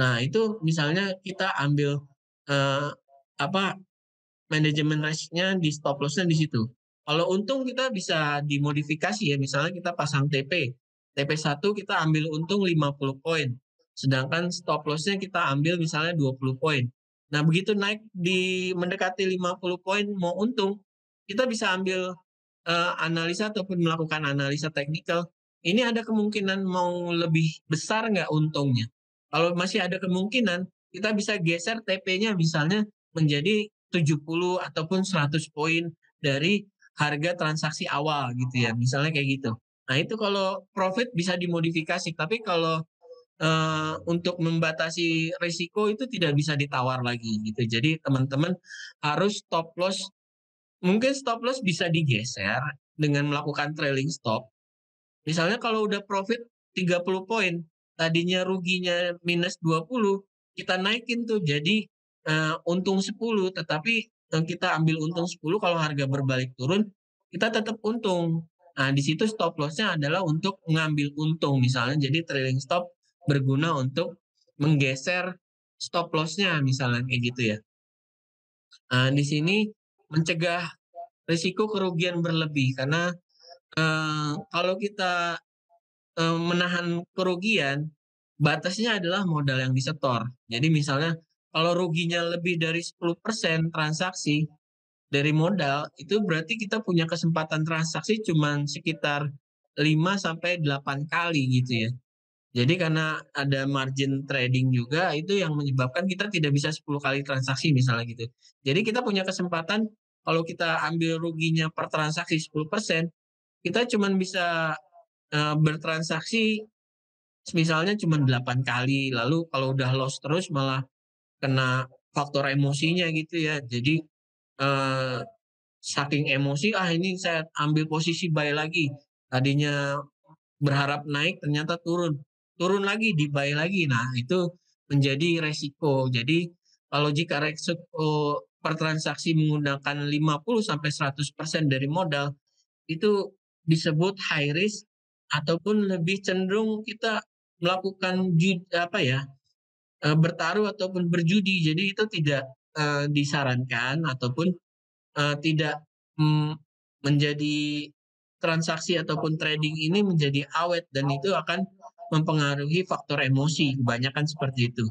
Nah, itu misalnya kita ambil eh, apa manajemen risknya di stop lossnya di situ. Kalau untung kita bisa dimodifikasi ya, misalnya kita pasang TP. TP1 kita ambil untung 50 poin. Sedangkan stop loss-nya kita ambil misalnya 20 poin. Nah, begitu naik di mendekati 50 poin mau untung, kita bisa ambil uh, analisa ataupun melakukan analisa teknikal. Ini ada kemungkinan mau lebih besar nggak untungnya? Kalau masih ada kemungkinan, kita bisa geser TP-nya misalnya menjadi 70 ataupun 100 poin dari harga transaksi awal gitu ya, misalnya kayak gitu. Nah itu kalau profit bisa dimodifikasi, tapi kalau uh, untuk membatasi risiko itu tidak bisa ditawar lagi gitu. Jadi teman-teman harus stop loss, mungkin stop loss bisa digeser dengan melakukan trailing stop. Misalnya kalau udah profit 30 poin, tadinya ruginya minus 20, kita naikin tuh jadi uh, untung 10, tetapi kita ambil untung 10 kalau harga berbalik turun, kita tetap untung. Nah, di situ stop loss-nya adalah untuk mengambil untung misalnya. Jadi trailing stop berguna untuk menggeser stop loss-nya misalnya kayak gitu ya. Nah, di sini mencegah risiko kerugian berlebih karena eh, kalau kita eh, menahan kerugian batasnya adalah modal yang disetor. Jadi misalnya kalau ruginya lebih dari 10% transaksi dari modal, itu berarti kita punya kesempatan transaksi cuma sekitar 5 sampai 8 kali gitu ya. Jadi karena ada margin trading juga itu yang menyebabkan kita tidak bisa 10 kali transaksi misalnya gitu. Jadi kita punya kesempatan kalau kita ambil ruginya per transaksi 10%, kita cuma bisa uh, bertransaksi misalnya cuma 8 kali. Lalu kalau udah loss terus malah kena faktor emosinya gitu ya. Jadi eh, saking emosi ah ini saya ambil posisi buy lagi. Tadinya berharap naik ternyata turun. Turun lagi di buy lagi. Nah, itu menjadi resiko. Jadi kalau jika resiko per transaksi menggunakan 50 sampai 100% dari modal itu disebut high risk ataupun lebih cenderung kita melakukan apa ya uh, bertaruh ataupun berjudi. Jadi itu tidak uh, disarankan ataupun uh, tidak mm, menjadi transaksi ataupun trading ini menjadi awet dan itu akan mempengaruhi faktor emosi kebanyakan seperti itu.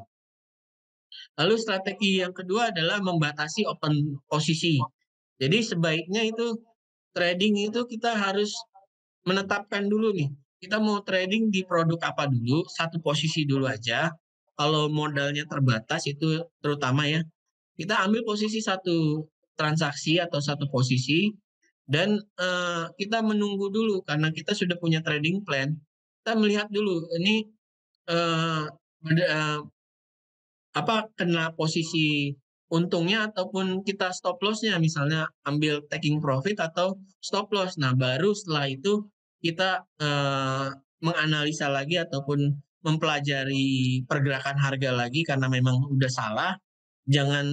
Lalu strategi yang kedua adalah membatasi open posisi. Jadi sebaiknya itu trading itu kita harus menetapkan dulu nih, kita mau trading di produk apa dulu, satu posisi dulu aja. Kalau modalnya terbatas itu terutama ya, kita ambil posisi satu transaksi atau satu posisi dan uh, kita menunggu dulu karena kita sudah punya trading plan. Kita melihat dulu ini uh, uh, apa kena posisi untungnya ataupun kita stop lossnya misalnya ambil taking profit atau stop loss. Nah baru setelah itu kita uh, menganalisa lagi ataupun mempelajari pergerakan harga lagi karena memang udah salah. Jangan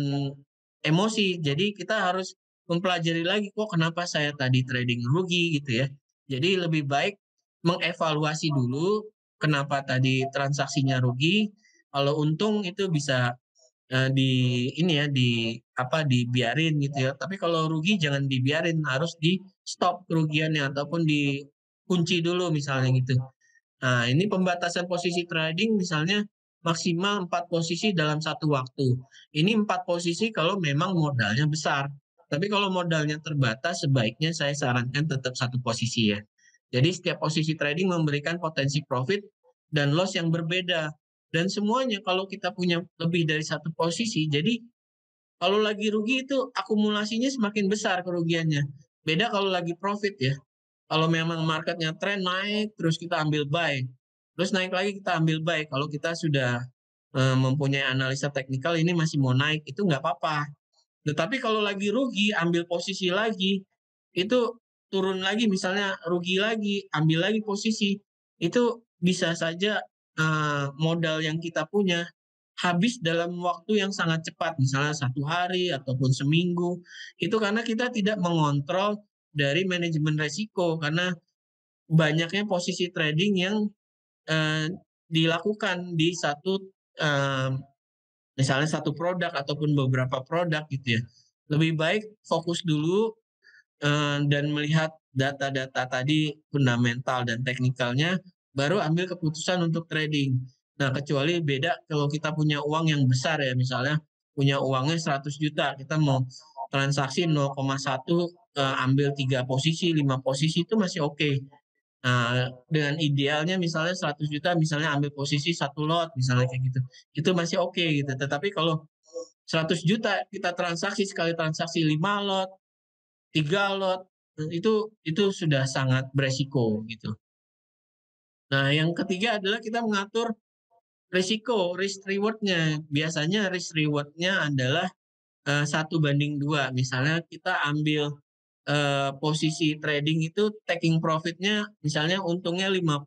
emosi. Jadi kita harus mempelajari lagi kok kenapa saya tadi trading rugi gitu ya. Jadi lebih baik mengevaluasi dulu kenapa tadi transaksinya rugi kalau untung itu bisa uh, di ini ya di apa dibiarin gitu ya. Tapi kalau rugi jangan dibiarin, harus di stop kerugiannya ataupun dikunci dulu misalnya gitu. Nah, ini pembatasan posisi trading misalnya maksimal empat posisi dalam satu waktu. Ini empat posisi kalau memang modalnya besar. Tapi kalau modalnya terbatas, sebaiknya saya sarankan tetap satu posisi ya. Jadi setiap posisi trading memberikan potensi profit dan loss yang berbeda. Dan semuanya kalau kita punya lebih dari satu posisi, jadi kalau lagi rugi itu akumulasinya semakin besar kerugiannya. Beda kalau lagi profit ya. Kalau memang marketnya tren naik, terus kita ambil buy. Terus naik lagi kita ambil buy. Kalau kita sudah e, mempunyai analisa teknikal ini masih mau naik, itu nggak apa-apa. Tetapi kalau lagi rugi, ambil posisi lagi, itu turun lagi misalnya rugi lagi, ambil lagi posisi, itu bisa saja uh, modal yang kita punya habis dalam waktu yang sangat cepat, misalnya satu hari ataupun seminggu. Itu karena kita tidak mengontrol dari manajemen resiko karena banyaknya posisi trading yang uh, dilakukan di satu uh, misalnya satu produk ataupun beberapa produk gitu ya. Lebih baik fokus dulu dan melihat data-data tadi fundamental dan teknikalnya baru ambil keputusan untuk trading. Nah, kecuali beda kalau kita punya uang yang besar ya, misalnya punya uangnya 100 juta, kita mau transaksi 0,1 eh, ambil tiga posisi, lima posisi itu masih oke. Okay. Nah, dengan idealnya misalnya 100 juta, misalnya ambil posisi satu lot, misalnya kayak gitu, itu masih oke okay, gitu. Tetapi kalau 100 juta kita transaksi sekali transaksi 5 lot, 3 lot, itu itu sudah sangat beresiko gitu. Nah, yang ketiga adalah kita mengatur risiko, risk rewardnya. Biasanya risk rewardnya adalah uh, satu banding dua. Misalnya kita ambil uh, posisi trading itu taking profitnya misalnya untungnya 50,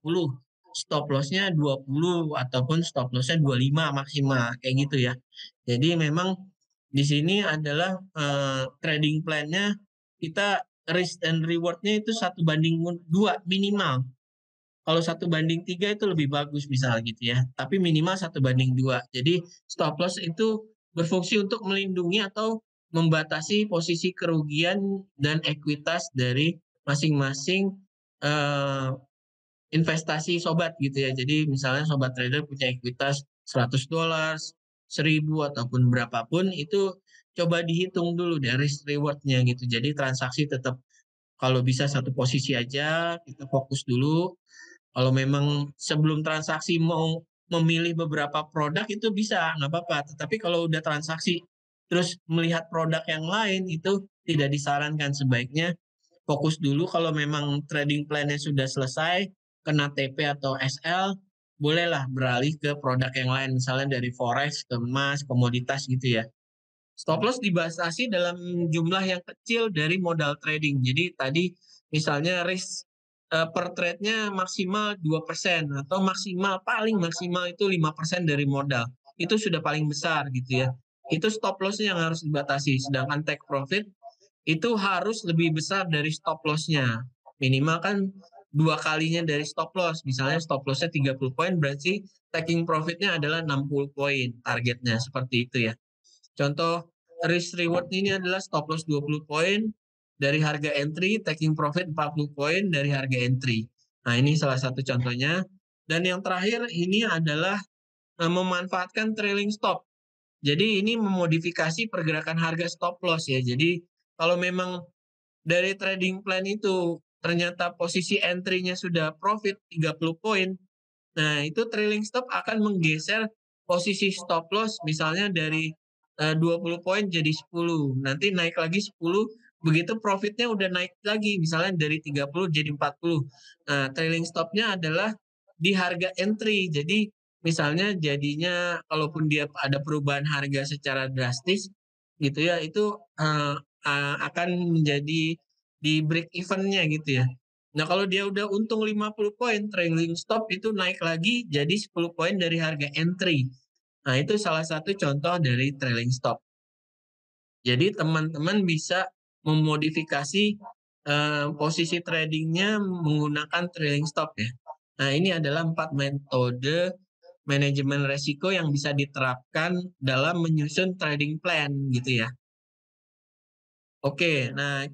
stop lossnya 20 ataupun stop lossnya 25 maksimal kayak gitu ya. Jadi memang di sini adalah uh, trading plan-nya kita risk and reward-nya itu satu banding dua minimal. Kalau satu banding tiga itu lebih bagus misalnya gitu ya. Tapi minimal satu banding dua. Jadi stop loss itu berfungsi untuk melindungi atau membatasi posisi kerugian dan ekuitas dari masing-masing uh, investasi sobat gitu ya. Jadi misalnya sobat trader punya ekuitas 100 dolar, 1000 ataupun berapapun itu coba dihitung dulu dari rewardnya gitu. Jadi transaksi tetap kalau bisa satu posisi aja kita fokus dulu kalau memang sebelum transaksi mau memilih beberapa produk itu bisa, nggak apa-apa. Tetapi kalau udah transaksi terus melihat produk yang lain itu tidak disarankan sebaiknya fokus dulu kalau memang trading plan-nya sudah selesai kena TP atau SL bolehlah beralih ke produk yang lain misalnya dari forex ke emas komoditas gitu ya stop loss dibatasi dalam jumlah yang kecil dari modal trading jadi tadi misalnya risk uh, per trade-nya maksimal 2% atau maksimal paling maksimal itu 5% dari modal. Itu sudah paling besar gitu ya. Itu stop loss-nya yang harus dibatasi. Sedangkan take profit itu harus lebih besar dari stop loss-nya. Minimal kan dua kalinya dari stop loss. Misalnya stop loss-nya 30 poin berarti taking profit-nya adalah 60 poin targetnya seperti itu ya. Contoh risk reward ini adalah stop loss 20 poin, dari harga entry, taking profit 40 poin dari harga entry. Nah, ini salah satu contohnya. Dan yang terakhir ini adalah uh, memanfaatkan trailing stop. Jadi ini memodifikasi pergerakan harga stop loss ya. Jadi kalau memang dari trading plan itu ternyata posisi entry-nya sudah profit 30 poin, nah itu trailing stop akan menggeser posisi stop loss misalnya dari 20 poin jadi 10. Nanti naik lagi 10, begitu profitnya udah naik lagi misalnya dari 30 jadi 40. Nah, trailing stopnya adalah di harga entry. Jadi misalnya jadinya kalaupun dia ada perubahan harga secara drastis gitu ya, itu uh, uh, akan menjadi di break evennya gitu ya. Nah kalau dia udah untung 50 poin, trailing stop itu naik lagi jadi 10 poin dari harga entry. Nah, itu salah satu contoh dari trailing stop. Jadi teman-teman bisa memodifikasi uh, posisi tradingnya menggunakan trailing stop ya. Nah, ini adalah empat metode manajemen resiko yang bisa diterapkan dalam menyusun trading plan gitu ya. Oke, nah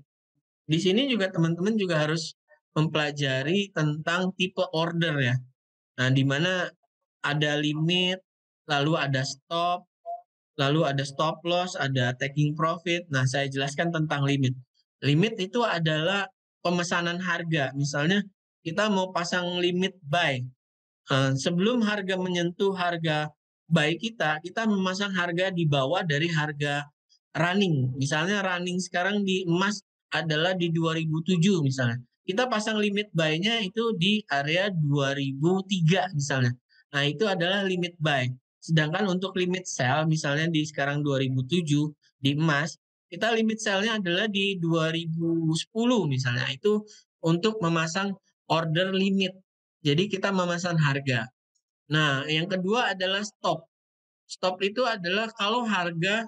di sini juga teman-teman juga harus mempelajari tentang tipe order ya. Nah, di mana ada limit, lalu ada stop, lalu ada stop loss, ada taking profit. Nah, saya jelaskan tentang limit. Limit itu adalah pemesanan harga. Misalnya kita mau pasang limit buy. Nah, sebelum harga menyentuh harga buy kita, kita memasang harga di bawah dari harga running. Misalnya running sekarang di emas adalah di 2007 misalnya. Kita pasang limit buy-nya itu di area 2003 misalnya. Nah, itu adalah limit buy. Sedangkan untuk limit sell misalnya di sekarang 2007 di emas, kita limit sell-nya adalah di 2010 misalnya. Itu untuk memasang order limit. Jadi kita memasang harga. Nah, yang kedua adalah stop. Stop itu adalah kalau harga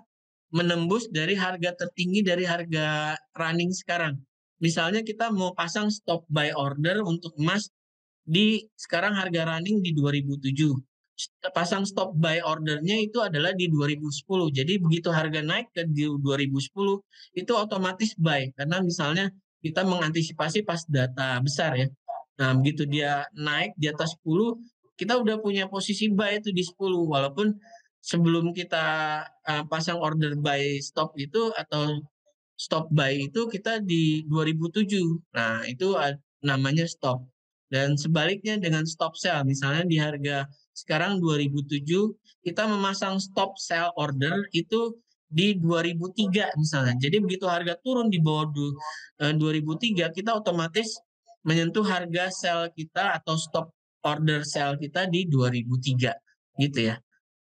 menembus dari harga tertinggi dari harga running sekarang. Misalnya kita mau pasang stop buy order untuk emas di sekarang harga running di 2007 pasang stop buy ordernya itu adalah di 2010. Jadi begitu harga naik ke di 2010 itu otomatis buy karena misalnya kita mengantisipasi pas data besar ya. Nah, begitu dia naik di atas 10, kita udah punya posisi buy itu di 10 walaupun sebelum kita uh, pasang order buy stop itu atau stop buy itu kita di 2007. Nah, itu namanya stop. Dan sebaliknya dengan stop sell, misalnya di harga sekarang 2007 kita memasang stop sell order itu di 2003 misalnya. Jadi begitu harga turun di bawah 2003 eh, kita otomatis menyentuh harga sell kita atau stop order sell kita di 2003 gitu ya.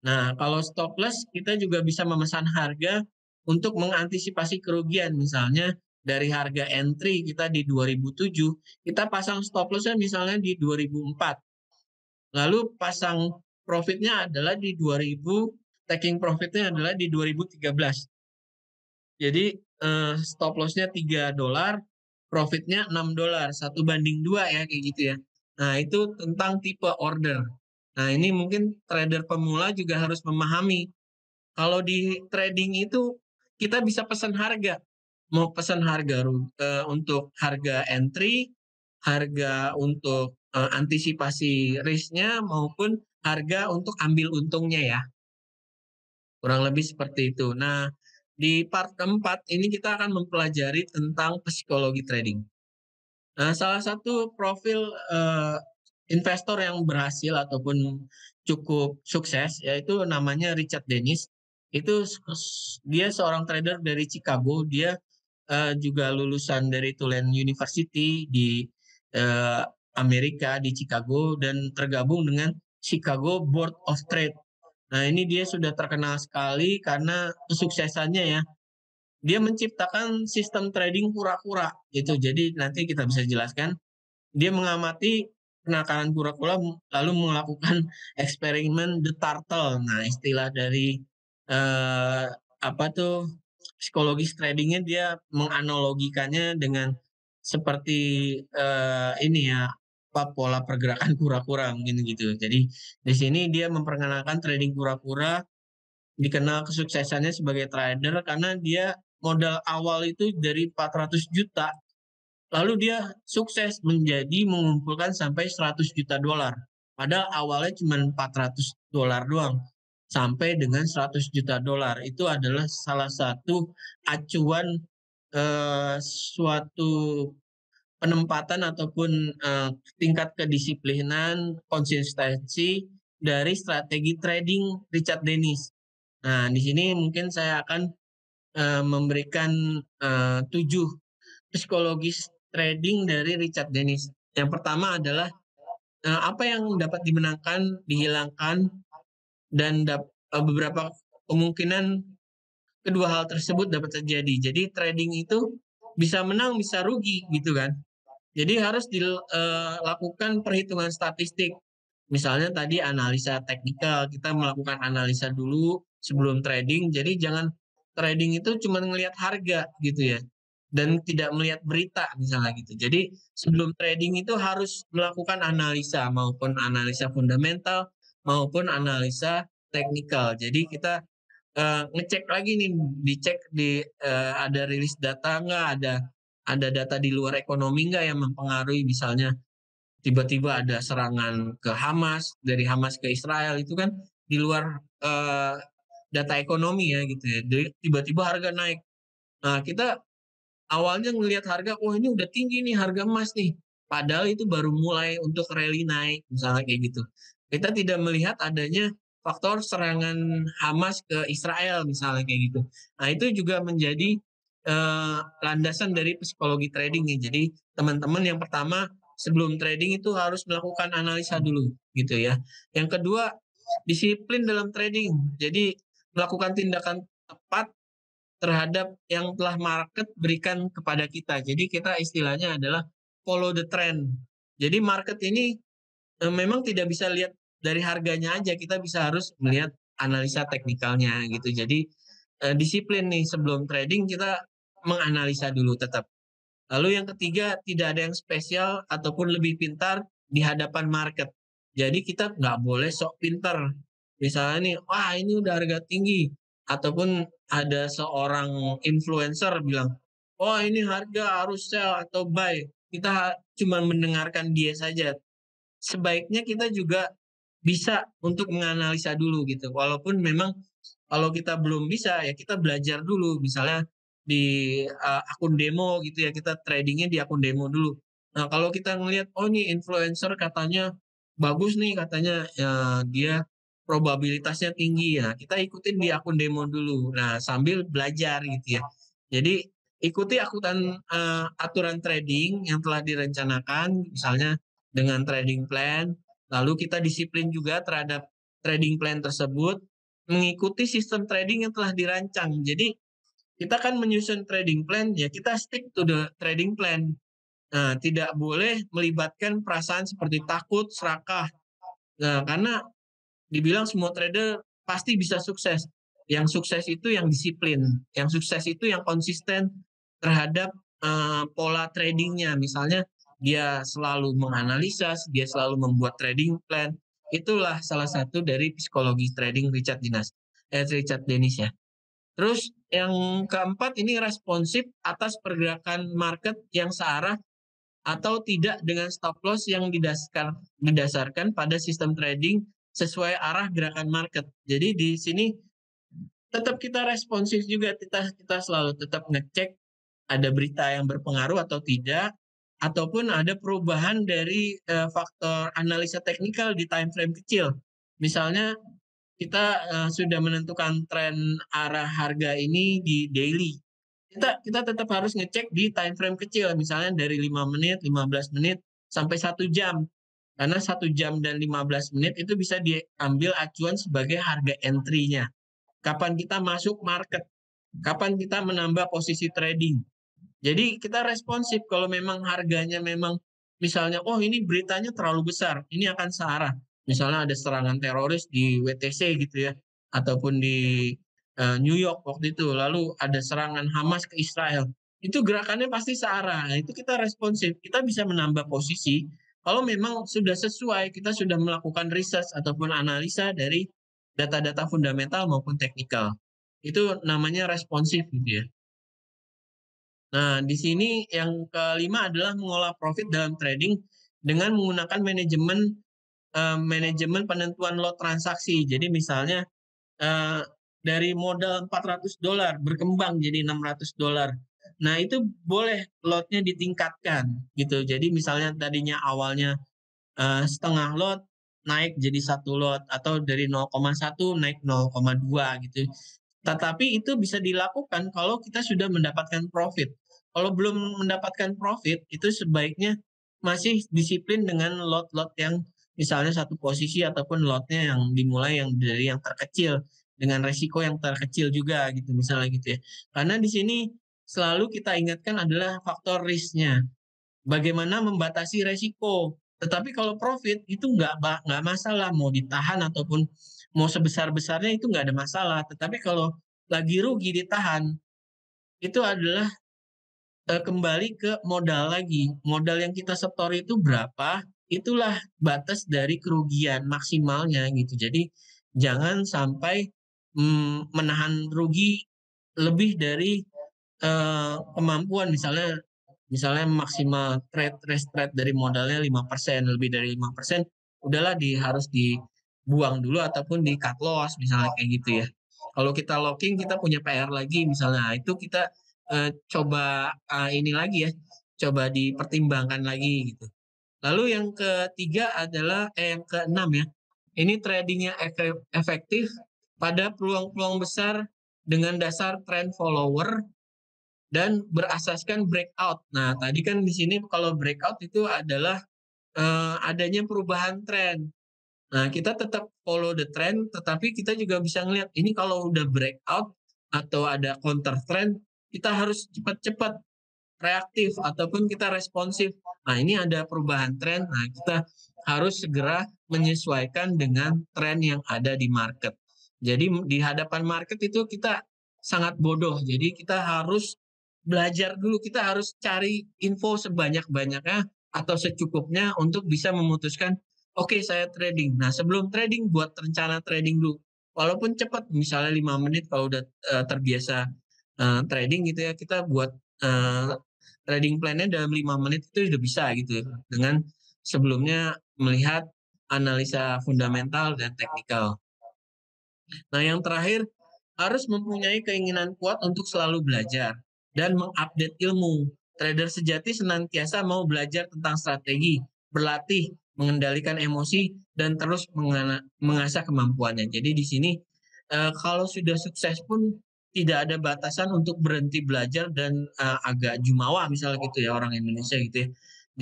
Nah, kalau stop loss kita juga bisa memesan harga untuk mengantisipasi kerugian misalnya dari harga entry kita di 2007, kita pasang stop lossnya misalnya di 2004. Lalu pasang profitnya adalah di 2000, taking profitnya adalah di 2013. Jadi eh, stop lossnya 3 dolar, profitnya 6 dolar, satu banding dua ya kayak gitu ya. Nah itu tentang tipe order. Nah ini mungkin trader pemula juga harus memahami. Kalau di trading itu kita bisa pesan harga. Mau pesan harga uh, untuk harga entry, harga untuk uh, antisipasi risknya maupun harga untuk ambil untungnya ya. Kurang lebih seperti itu. Nah, di part keempat ini kita akan mempelajari tentang psikologi trading. Nah, salah satu profil uh, investor yang berhasil ataupun cukup sukses yaitu namanya Richard Dennis. Itu dia seorang trader dari Chicago. Dia uh, juga lulusan dari Tulane University di uh, Amerika di Chicago dan tergabung dengan Chicago Board of Trade. Nah ini dia sudah terkenal sekali karena kesuksesannya ya. Dia menciptakan sistem trading kura-kura itu. Jadi nanti kita bisa jelaskan. Dia mengamati penakaran kura-kura lalu melakukan [LAUGHS] eksperimen the turtle. Nah istilah dari eh, apa tuh psikologis tradingnya dia menganalogikannya dengan seperti eh, ini ya apa pola pergerakan [LAUGHS] kura-kura mungkin gitu. Jadi di sini dia memperkenalkan trading kura-kura dikenal kesuksesannya sebagai trader karena dia modal awal itu dari 400 juta lalu dia sukses menjadi mengumpulkan sampai 100 juta dolar. Padahal awalnya cuma 400 dolar doang. sampai dengan 100 juta dolar. Itu adalah salah satu acuan eh, suatu penempatan ataupun eh, tingkat kedisiplinan, konsistensi dari strategi trading Richard Dennis. Nah, di sini mungkin saya akan eh, memberikan eh, tujuh psikologis trading dari Richard Dennis. Yang pertama adalah eh, apa yang dapat dimenangkan, dihilangkan, dan dap, beberapa kemungkinan kedua hal tersebut dapat terjadi. Jadi trading itu bisa menang, bisa rugi gitu kan. Jadi harus dilakukan perhitungan statistik. Misalnya tadi analisa teknikal, kita melakukan analisa dulu sebelum trading. Jadi jangan trading itu cuma ngelihat harga gitu ya dan tidak melihat berita misalnya gitu. Jadi sebelum trading itu harus melakukan analisa maupun analisa fundamental maupun analisa teknikal. Jadi kita uh, ngecek lagi nih, dicek di uh, ada rilis data nggak, ada ada data di luar ekonomi nggak yang mempengaruhi misalnya tiba-tiba ada serangan ke Hamas dari Hamas ke Israel itu kan di luar uh, data ekonomi ya gitu ya. Tiba-tiba harga naik. Nah kita awalnya ngelihat harga, oh ini udah tinggi nih harga emas nih. Padahal itu baru mulai untuk rally naik, misalnya kayak gitu. Kita tidak melihat adanya faktor serangan Hamas ke Israel, misalnya kayak gitu. Nah itu juga menjadi uh, landasan dari psikologi trading ya. Jadi teman-teman yang pertama sebelum trading itu harus melakukan analisa dulu, gitu ya. Yang kedua disiplin dalam trading. Jadi melakukan tindakan tepat terhadap yang telah market berikan kepada kita. Jadi kita istilahnya adalah follow the trend. Jadi market ini e, memang tidak bisa lihat dari harganya aja, kita bisa harus melihat analisa teknikalnya gitu. Jadi e, disiplin nih sebelum trading kita menganalisa dulu tetap. Lalu yang ketiga tidak ada yang spesial ataupun lebih pintar di hadapan market. Jadi kita nggak boleh sok pintar. Misalnya nih, wah ini udah harga tinggi, ataupun ada seorang influencer bilang, "Oh, ini harga harus sell atau buy." Kita cuma mendengarkan dia saja. Sebaiknya kita juga bisa untuk menganalisa dulu gitu. Walaupun memang kalau kita belum bisa ya kita belajar dulu misalnya di uh, akun demo gitu ya kita tradingnya di akun demo dulu. Nah kalau kita ngelihat oh ini influencer katanya bagus nih katanya ya, dia probabilitasnya tinggi. Ya kita ikutin di akun demo dulu. Nah sambil belajar gitu ya. Jadi ikuti akutan uh, aturan trading yang telah direncanakan misalnya dengan trading plan lalu kita disiplin juga terhadap trading plan tersebut mengikuti sistem trading yang telah dirancang. Jadi kita kan menyusun trading plan ya kita stick to the trading plan nah tidak boleh melibatkan perasaan seperti takut serakah nah karena dibilang semua trader pasti bisa sukses. Yang sukses itu yang disiplin, yang sukses itu yang konsisten terhadap uh, pola tradingnya. Misalnya dia selalu menganalisa, dia selalu membuat trading plan. Itulah salah satu dari psikologi trading Richard Dinas, eh, Richard Dennis ya. Terus yang keempat ini responsif atas pergerakan market yang searah atau tidak dengan stop loss yang didasarkan, didasarkan pada sistem trading sesuai arah gerakan market. Jadi di sini tetap kita responsif juga kita kita selalu tetap ngecek ada berita yang berpengaruh atau tidak ataupun ada perubahan dari uh, faktor analisa teknikal di time frame kecil. Misalnya kita uh, sudah menentukan tren arah harga ini di daily. Kita kita tetap harus ngecek di time frame kecil misalnya dari 5 menit, 15 menit sampai satu jam. Karena satu jam dan 15 menit itu bisa diambil acuan sebagai harga entry-nya. Kapan kita masuk market, kapan kita menambah posisi trading. Jadi kita responsif kalau memang harganya memang misalnya, oh ini beritanya terlalu besar, ini akan searah. Misalnya ada serangan teroris di WTC gitu ya, ataupun di uh, New York waktu itu, lalu ada serangan Hamas ke Israel. Itu gerakannya pasti searah. Nah, itu kita responsif, kita bisa menambah posisi kalau memang sudah sesuai, kita sudah melakukan riset ataupun analisa dari data-data fundamental maupun teknikal. Itu namanya responsif gitu ya. Nah, di sini yang kelima adalah mengolah profit dalam trading dengan menggunakan manajemen uh, manajemen penentuan lot transaksi. Jadi misalnya uh, dari modal 400 dolar berkembang jadi 600 dolar. Nah itu boleh lotnya ditingkatkan gitu. Jadi misalnya tadinya awalnya uh, setengah lot naik jadi satu lot atau dari 0,1 naik 0,2 gitu. Tetapi itu bisa dilakukan kalau kita sudah mendapatkan profit. Kalau belum mendapatkan profit itu sebaiknya masih disiplin dengan lot-lot yang misalnya satu posisi ataupun lotnya yang dimulai yang dari yang terkecil dengan resiko yang terkecil juga gitu misalnya gitu ya. Karena di sini selalu kita ingatkan adalah faktor risknya. Bagaimana membatasi resiko. Tetapi kalau profit itu nggak nggak masalah mau ditahan ataupun mau sebesar besarnya itu nggak ada masalah. Tetapi kalau lagi rugi ditahan itu adalah eh, kembali ke modal lagi. Modal yang kita setor itu berapa? Itulah batas dari kerugian maksimalnya gitu. Jadi jangan sampai mm, menahan rugi lebih dari uh, kemampuan misalnya misalnya maksimal trade rest trade dari modalnya 5%, lebih dari 5%, udahlah di harus dibuang dulu ataupun di cut loss misalnya kayak gitu ya. Kalau kita locking kita punya PR lagi misalnya, nah, itu kita uh, coba uh, ini lagi ya, coba dipertimbangkan lagi gitu. Lalu yang ketiga adalah eh yang keenam ya. Ini tradingnya efektif pada peluang-peluang besar dengan dasar trend follower dan berasaskan breakout. Nah, tadi kan di sini kalau breakout itu adalah uh, adanya perubahan tren. Nah, kita tetap follow the trend, tetapi kita juga bisa ngelihat ini kalau udah breakout atau ada counter trend, kita harus cepat-cepat reaktif ataupun kita responsif. Nah, ini ada perubahan tren. Nah, kita harus segera menyesuaikan dengan tren yang ada di market. Jadi di hadapan market itu kita sangat bodoh. Jadi kita harus belajar dulu kita harus cari info sebanyak-banyaknya atau secukupnya untuk bisa memutuskan oke okay, saya trading. Nah sebelum trading buat rencana trading dulu. Walaupun cepat misalnya lima menit kalau udah uh, terbiasa uh, trading gitu ya kita buat trading plannya dalam lima menit itu sudah bisa gitu ya. dengan sebelumnya melihat analisa fundamental dan teknikal. Nah yang terakhir harus mempunyai keinginan kuat untuk selalu belajar dan mengupdate ilmu. Trader sejati senantiasa mau belajar tentang strategi, berlatih, mengendalikan emosi, dan terus mengasah kemampuannya. Jadi di sini uh, kalau sudah sukses pun tidak ada batasan untuk berhenti belajar dan uh, agak jumawa misalnya gitu ya orang Indonesia gitu ya.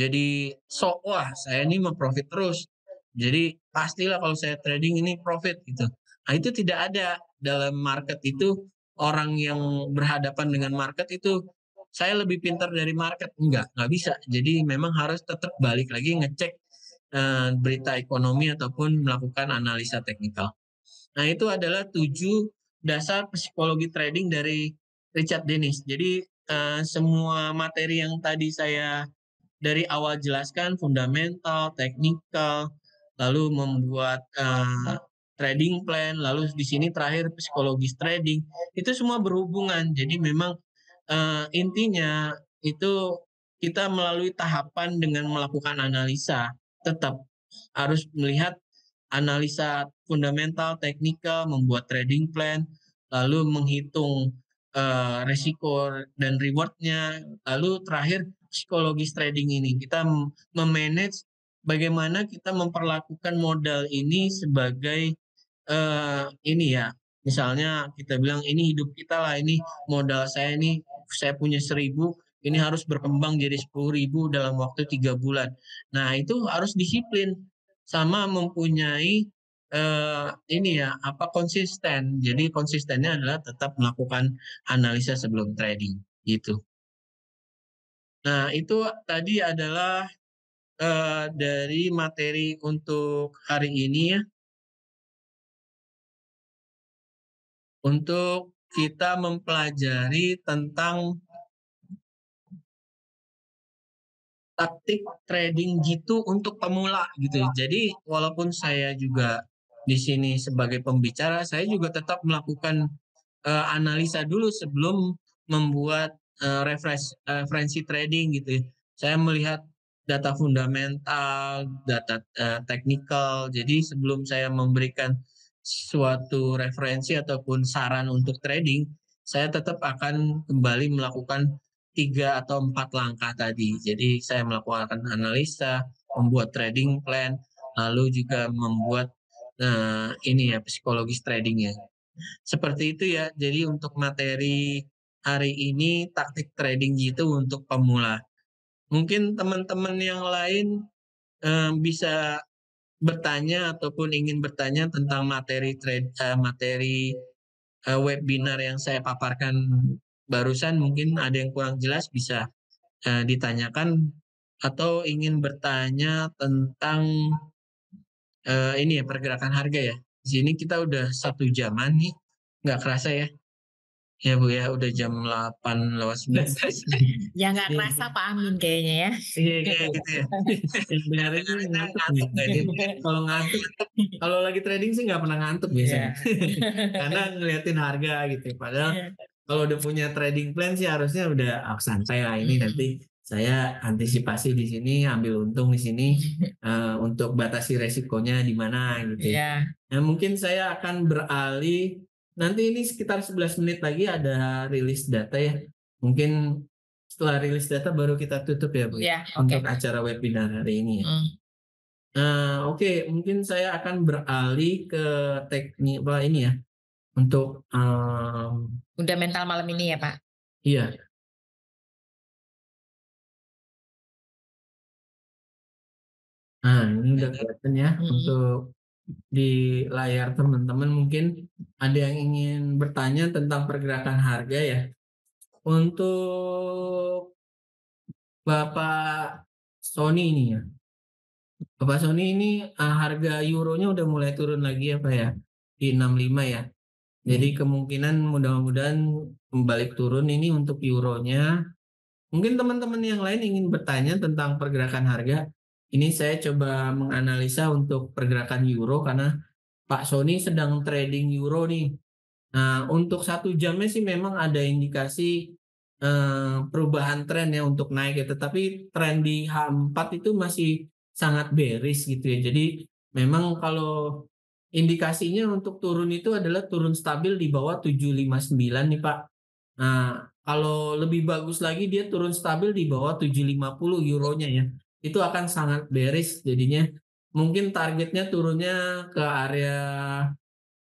Jadi so wah saya ini mau profit terus. Jadi pastilah kalau saya trading ini profit gitu. Nah itu tidak ada dalam market itu orang yang berhadapan dengan market itu saya lebih pintar dari market enggak nggak bisa jadi memang harus tetap balik lagi ngecek uh, berita ekonomi ataupun melakukan analisa teknikal nah itu adalah tujuh dasar psikologi trading dari Richard Dennis jadi uh, semua materi yang tadi saya dari awal jelaskan fundamental teknikal lalu membuat uh, trading plan, lalu di sini terakhir psikologis trading, itu semua berhubungan. Jadi memang uh, intinya itu kita melalui tahapan dengan melakukan analisa, tetap harus melihat analisa fundamental, teknikal, membuat trading plan, lalu menghitung uh, resiko dan rewardnya, lalu terakhir psikologis trading ini. Kita memanage bagaimana kita memperlakukan modal ini sebagai uh, ini ya, misalnya kita bilang ini hidup kita lah, ini modal saya ini saya punya seribu, ini harus berkembang jadi sepuluh ribu dalam waktu tiga bulan. Nah itu harus disiplin sama mempunyai uh, ini ya apa konsisten. Jadi konsistennya adalah tetap melakukan analisa sebelum trading gitu. Nah itu tadi adalah uh, dari materi untuk hari ini ya. untuk kita mempelajari tentang taktik trading gitu untuk pemula gitu. Jadi walaupun saya juga di sini sebagai pembicara, saya juga tetap melakukan uh, analisa dulu sebelum membuat uh, referensi trading gitu. Saya melihat data fundamental, data uh, teknikal. Jadi sebelum saya memberikan suatu referensi ataupun saran untuk trading, saya tetap akan kembali melakukan tiga atau empat langkah tadi. Jadi saya melakukan analisa, membuat trading plan, lalu juga membuat uh, ini ya psikologis trading ya. Seperti itu ya. Jadi untuk materi hari ini taktik trading itu untuk pemula. Mungkin teman-teman yang lain uh, bisa bertanya ataupun ingin bertanya tentang materi trade uh, materi uh, webinar yang saya paparkan barusan mungkin ada yang kurang jelas bisa uh, ditanyakan atau ingin bertanya tentang uh, ini ya pergerakan harga ya. Di sini kita udah satu jaman nih, nggak kerasa ya. Ya Bu ya, udah jam 8 lewat 19. [LAUGHS] ya nggak Iya, kerasa Pak Amin kayaknya ya. Iya kayak gitu ya. Ini ngantuk nih? Kalau ngantuk, kalau lagi trading sih nggak pernah ngantuk biasanya. [LAUGHS] Karena ngeliatin harga gitu. Padahal kalau udah punya trading plan sih harusnya udah ah, santai lah ini nanti saya antisipasi di sini ambil untung di sini uh, [LAUGHS] untuk batasi resikonya di mana gitu. Iya. Nah, mungkin saya akan beralih nanti ini sekitar 11 menit lagi ada rilis data ya. Mungkin setelah rilis data baru kita tutup ya Bu Ya, oke. untuk acara webinar hari ini ya. Hmm. Nah, oke, mungkin saya akan beralih ke teknik apa ini ya. Untuk um, Fundamental malam ini ya Pak. iya. Nah, ini udah kelihatan ya Mm-mm. untuk di layar teman-teman mungkin ada yang ingin bertanya tentang pergerakan harga ya. Untuk Bapak Sony ini ya. Bapak Sony ini uh, harga euronya udah mulai turun lagi ya Pak ya. Di 65 ya. Jadi kemungkinan mudah-mudahan membalik turun ini untuk euronya. Mungkin teman-teman yang lain ingin bertanya tentang pergerakan harga. Ini saya coba menganalisa untuk pergerakan euro karena Pak Sony sedang trading euro nih. Nah, untuk satu jamnya sih memang ada indikasi eh, perubahan tren ya untuk naik ya. Tetapi tren di H4 itu masih sangat bearish gitu ya. Jadi memang kalau indikasinya untuk turun itu adalah turun stabil di bawah 759 nih Pak. Nah, kalau lebih bagus lagi dia turun stabil di bawah 750 euronya ya. Itu akan sangat bearish jadinya mungkin targetnya turunnya ke area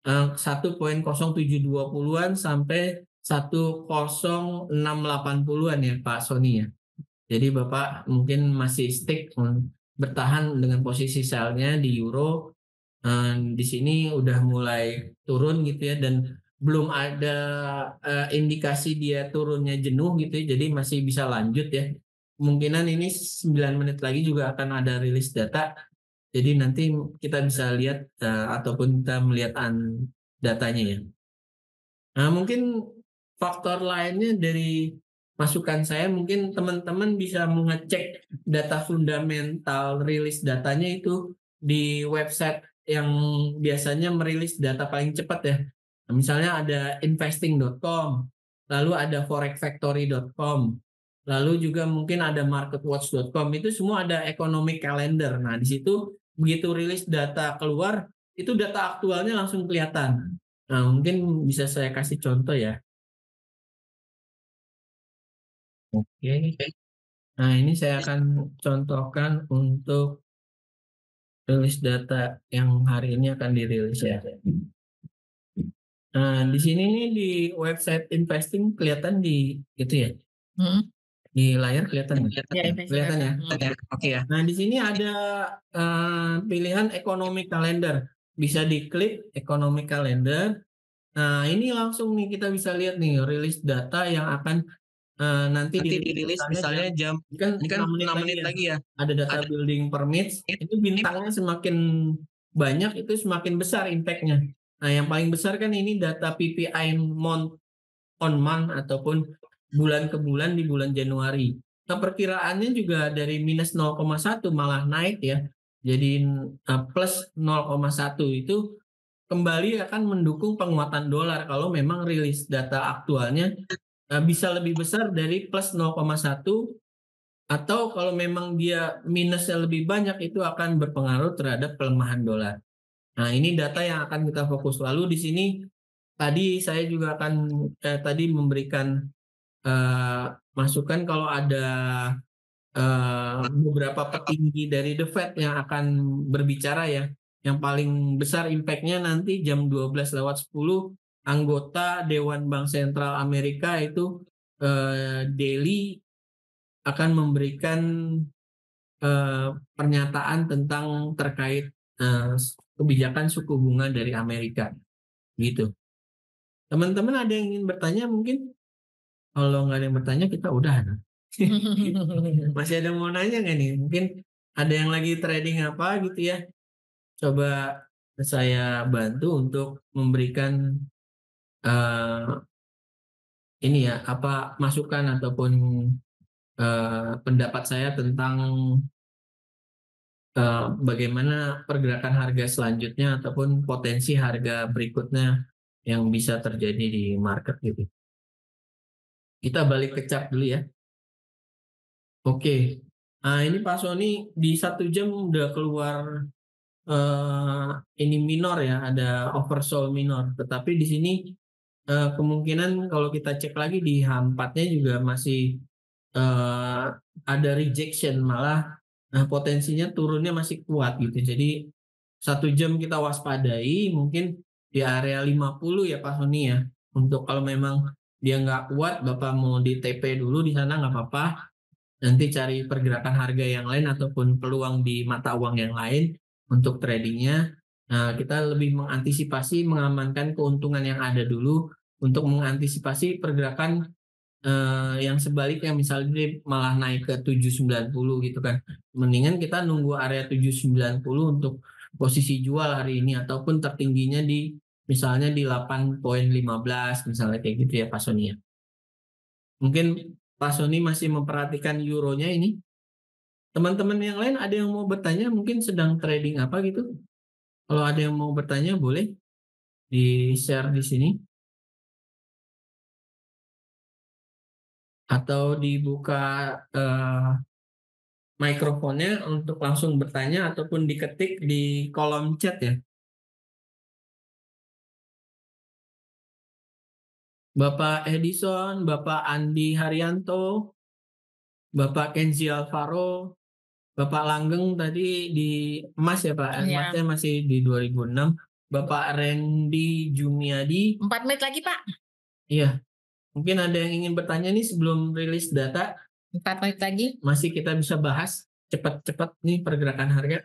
eh, 1.0720-an sampai 10680-an ya Pak Sony ya. Jadi Bapak mungkin masih stick bertahan dengan posisi selnya di euro. Eh, di sini udah mulai turun gitu ya dan belum ada eh, indikasi dia turunnya jenuh gitu ya. Jadi masih bisa lanjut ya. Kemungkinan ini 9 menit lagi juga akan ada rilis data. Jadi nanti kita bisa lihat eh, ataupun kita melihat an- datanya ya. Nah, mungkin faktor lainnya dari masukan saya mungkin teman-teman bisa mengecek data fundamental rilis datanya itu di website yang biasanya merilis data paling cepat ya. Nah, misalnya ada investing.com, lalu ada forexfactory.com, lalu juga mungkin ada marketwatch.com. Itu semua ada economic calendar. Nah, di situ begitu rilis data keluar, itu data aktualnya langsung kelihatan. Nah, mungkin bisa saya kasih contoh ya. Oke. Nah, ini saya akan contohkan untuk rilis data yang hari ini akan dirilis ya. Nah, di sini nih di website investing kelihatan di itu ya. Hmm. Di layar kelihatan ya? Ya. Kelihatan ya? Hmm. Oke ya. Nah, di sini ada eh, pilihan economic calendar. Bisa diklik economic calendar. Nah, ini langsung nih kita bisa lihat nih rilis data yang akan eh, nanti, Nanti dirilis misalnya misalnya jam ini kan, Ini kan 6 menit, 6 lagi, menit ya. lagi ya. Ada data building permits. Itu bintangnya semakin banyak itu semakin besar impact-nya. Nah, yang paling besar kan ini data PPI month on month ataupun bulan ke bulan di bulan Januari. Nah, perkiraannya juga dari minus 0,1 malah naik ya. Jadi uh, plus 0,1 itu kembali akan mendukung penguatan dolar kalau memang rilis data aktualnya bisa lebih besar dari plus 0,1 atau kalau memang dia minusnya lebih banyak itu akan berpengaruh terhadap pelemahan dolar. Nah, ini data yang akan kita fokus. Lalu di sini tadi saya juga akan eh, tadi memberikan eh, masukan kalau ada eh, beberapa petinggi dari The Fed yang akan berbicara ya. Yang paling besar impact-nya nanti jam 12 lewat 10 anggota Dewan Bank Sentral Amerika itu eh, daily akan memberikan eh, pernyataan tentang terkait eh, kebijakan suku bunga dari Amerika gitu. Teman-teman ada yang ingin bertanya mungkin? Kalau nggak ada yang bertanya kita udah. [LAUGHS] Masih ada yang mau nanya nggak nih? Mungkin ada yang lagi trading apa gitu ya? Coba saya bantu untuk memberikan uh, ini ya apa masukan ataupun uh, pendapat saya tentang uh, bagaimana pergerakan harga selanjutnya ataupun potensi harga berikutnya yang bisa terjadi di market gitu. Kita balik ke chart dulu ya. Oke, nah ini Pak Sony di satu jam udah keluar uh, ini minor ya, ada oversold minor. Tetapi di sini uh, kemungkinan kalau kita cek lagi di H4-nya juga masih uh, ada rejection, malah nah, potensinya turunnya masih kuat gitu. Jadi satu jam kita waspadai, mungkin di area 50 ya Pak Sony ya. Untuk kalau memang dia nggak kuat, Bapak mau di TP dulu di sana nggak apa-apa nanti cari pergerakan harga yang lain ataupun peluang di mata uang yang lain untuk tradingnya. Nah, kita lebih mengantisipasi mengamankan keuntungan yang ada dulu untuk mengantisipasi pergerakan eh, yang sebaliknya misalnya dia malah naik ke 790 gitu kan. Mendingan kita nunggu area 790 untuk posisi jual hari ini ataupun tertingginya di misalnya di 8.15 misalnya kayak gitu ya Pak Sonia. Mungkin Pak Sony masih memperhatikan euronya ini. Teman-teman yang lain ada yang mau bertanya mungkin sedang trading apa gitu? Kalau ada yang mau bertanya boleh di-share di sini. Atau dibuka uh, mikrofonnya untuk langsung bertanya ataupun diketik di kolom chat ya. Bapak Edison, Bapak Andi Haryanto, Bapak Kenzi Alvaro, Bapak Langgeng tadi di emas ya Pak, ya. emasnya masih di 2006. Bapak Randy Jumiadi. Empat menit lagi Pak. Iya, mungkin ada yang ingin bertanya nih sebelum rilis data. Empat menit lagi. Masih kita bisa bahas cepat-cepat nih pergerakan harga.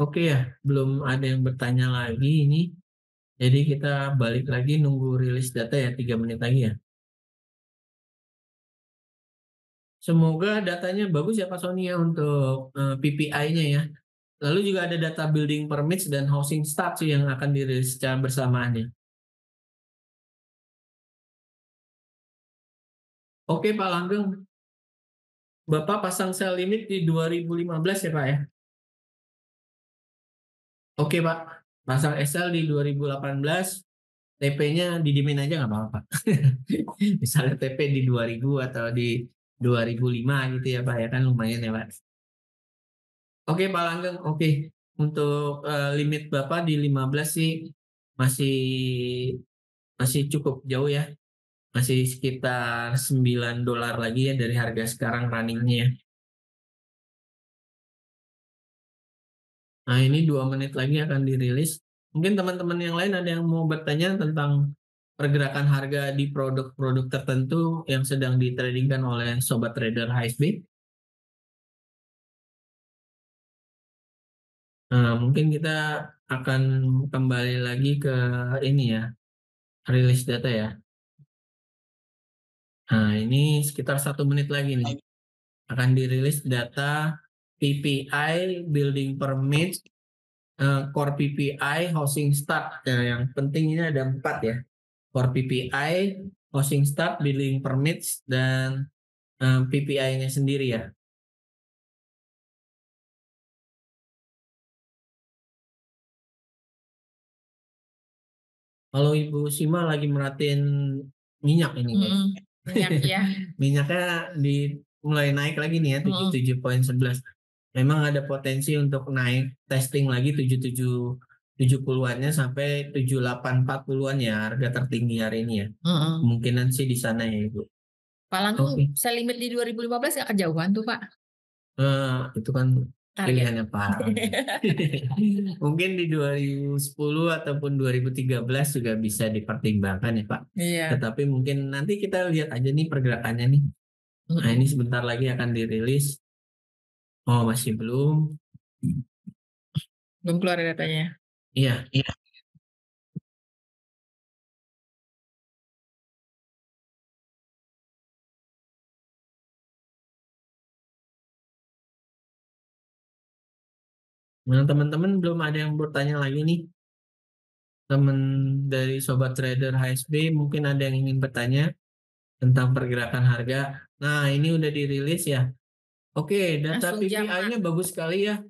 Oke ya, belum ada yang bertanya lagi ini. Jadi kita balik lagi nunggu rilis data ya, tiga menit lagi ya. Semoga datanya bagus ya Pak Sony ya untuk eh, PPI-nya ya. Lalu juga ada data building permits dan housing start yang akan dirilis secara bersamaan ya. Oke Pak Langgeng, Bapak pasang sell limit di 2015 ya Pak ya? Oke Pak, pasang Excel di 2018, TP-nya didimin aja nggak apa-apa. [LAUGHS] Misalnya TP di 2000 atau di 2005 gitu ya Pak, ya kan lumayan ya Pak. Oke Pak Langgeng, oke. Untuk uh, limit Bapak di 15 sih masih masih cukup jauh ya. Masih sekitar 9 dolar lagi ya dari harga sekarang runningnya. Nah ini dua menit lagi akan dirilis. Mungkin teman-teman yang lain ada yang mau bertanya tentang pergerakan harga di produk-produk tertentu yang sedang ditradingkan oleh sobat trader HSB. Nah, mungkin kita akan kembali lagi ke ini ya, rilis data ya. Nah, ini sekitar satu menit lagi nih. Akan dirilis data PPI, building permit, uh, core PPI, housing start. Ya, yang penting ini ada empat ya. Core PPI, housing start, building permits, dan uh, PPI-nya sendiri ya. Kalau Ibu Sima lagi merhatiin minyak ini, mm. Minyak ya. [LAUGHS] Minyaknya di mulai naik lagi nih ya Mm-mm. 77.11. Memang ada potensi untuk naik testing lagi 77 70-annya sampai 7840-an ya harga tertinggi hari ini ya. Mm-mm. Kemungkinan sih di sana ya Ibu. Pak Langgeng Oke. saya limit di 2015 nggak kejauhan tuh Pak Eh, itu kan target. pilihannya Pak. [LAUGHS] Mungkin di 2010 ataupun 2013 juga bisa dipertimbangkan ya Pak. Iya. Tetapi mungkin nanti kita lihat aja nih pergerakannya nih. Nah ini sebentar lagi akan dirilis. Oh masih belum. Belum keluar datanya. Iya, iya. Nah, teman-teman belum ada yang bertanya lagi nih. Teman dari Sobat Trader HSB mungkin ada yang ingin bertanya tentang pergerakan harga. Nah, ini udah dirilis ya. Oke, data Langsung PPI-nya bagus sekali ya.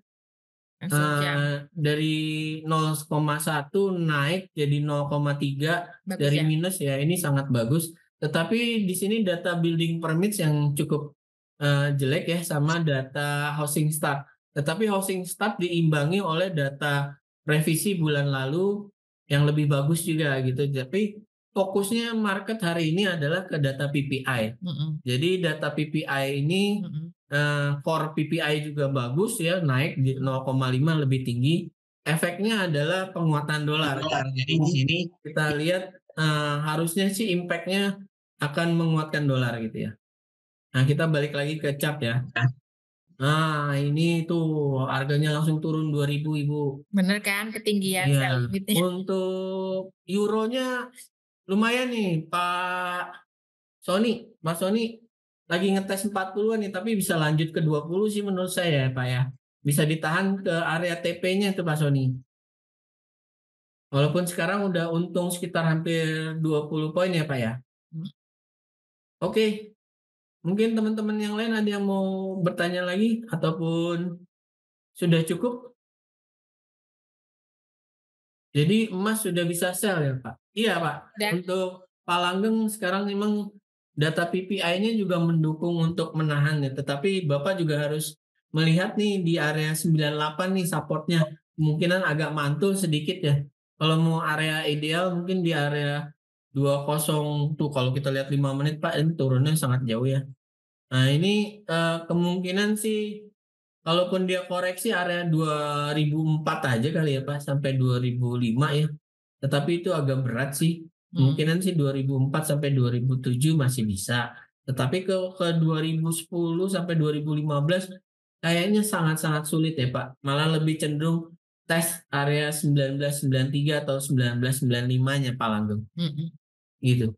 Eh, dari 0,1 naik jadi 0,3 Bagus dari ya. minus ya ini sangat bagus. Tetapi di sini data building permits yang cukup eh, jelek ya sama data housing start. Tetapi housing start diimbangi oleh data revisi bulan lalu yang lebih bagus juga gitu. Tapi fokusnya market hari ini adalah ke data PPI. Mm-mm. Jadi data PPI ini Mm-mm. Eh, core PPI juga bagus ya naik di 0,5 lebih tinggi. Efeknya adalah penguatan dolar. Jadi di sini kita lihat eh, harusnya sih impact-nya akan menguatkan dolar gitu ya. Nah kita balik lagi ke cap ya. Nah ini tuh harganya langsung turun 2000 ibu. Bener kan ketinggian Iya. sell limitnya. Untuk euronya lumayan nih Pak Sony. Pak Sony lagi ngetes 40-an nih tapi bisa lanjut ke 20 sih menurut saya ya Pak ya. Bisa ditahan ke area TP-nya itu Pak Sony. Walaupun sekarang udah untung sekitar hampir 20 poin ya Pak ya. Oke. Mungkin teman-teman yang lain ada yang mau bertanya lagi ataupun sudah cukup? Jadi emas sudah bisa sell ya Pak? Iya Pak. Dan Untuk Pak Langgeng sekarang memang data PPI-nya juga mendukung untuk menahan ya. Tetapi Bapak juga harus melihat nih di area 98 nih supportnya. Kemungkinan agak mantul sedikit ya. Kalau mau area ideal mungkin di area 20 tuh kalau kita lihat 5 menit Pak ini turunnya sangat jauh ya. Nah ini eh, kemungkinan sih kalaupun dia koreksi area 2004 aja kali ya Pak sampai 2005 ya. Tetapi itu agak berat sih. Hmm, Kemungkinan sih 2004 sampai 2007 masih bisa. Tetapi ke ke 2010 sampai 2015 kayaknya sangat-sangat sulit ya Pak. Malah lebih cenderung tes area 1993 atau 1995-nya Pak Langgeng mm-mm. gitu.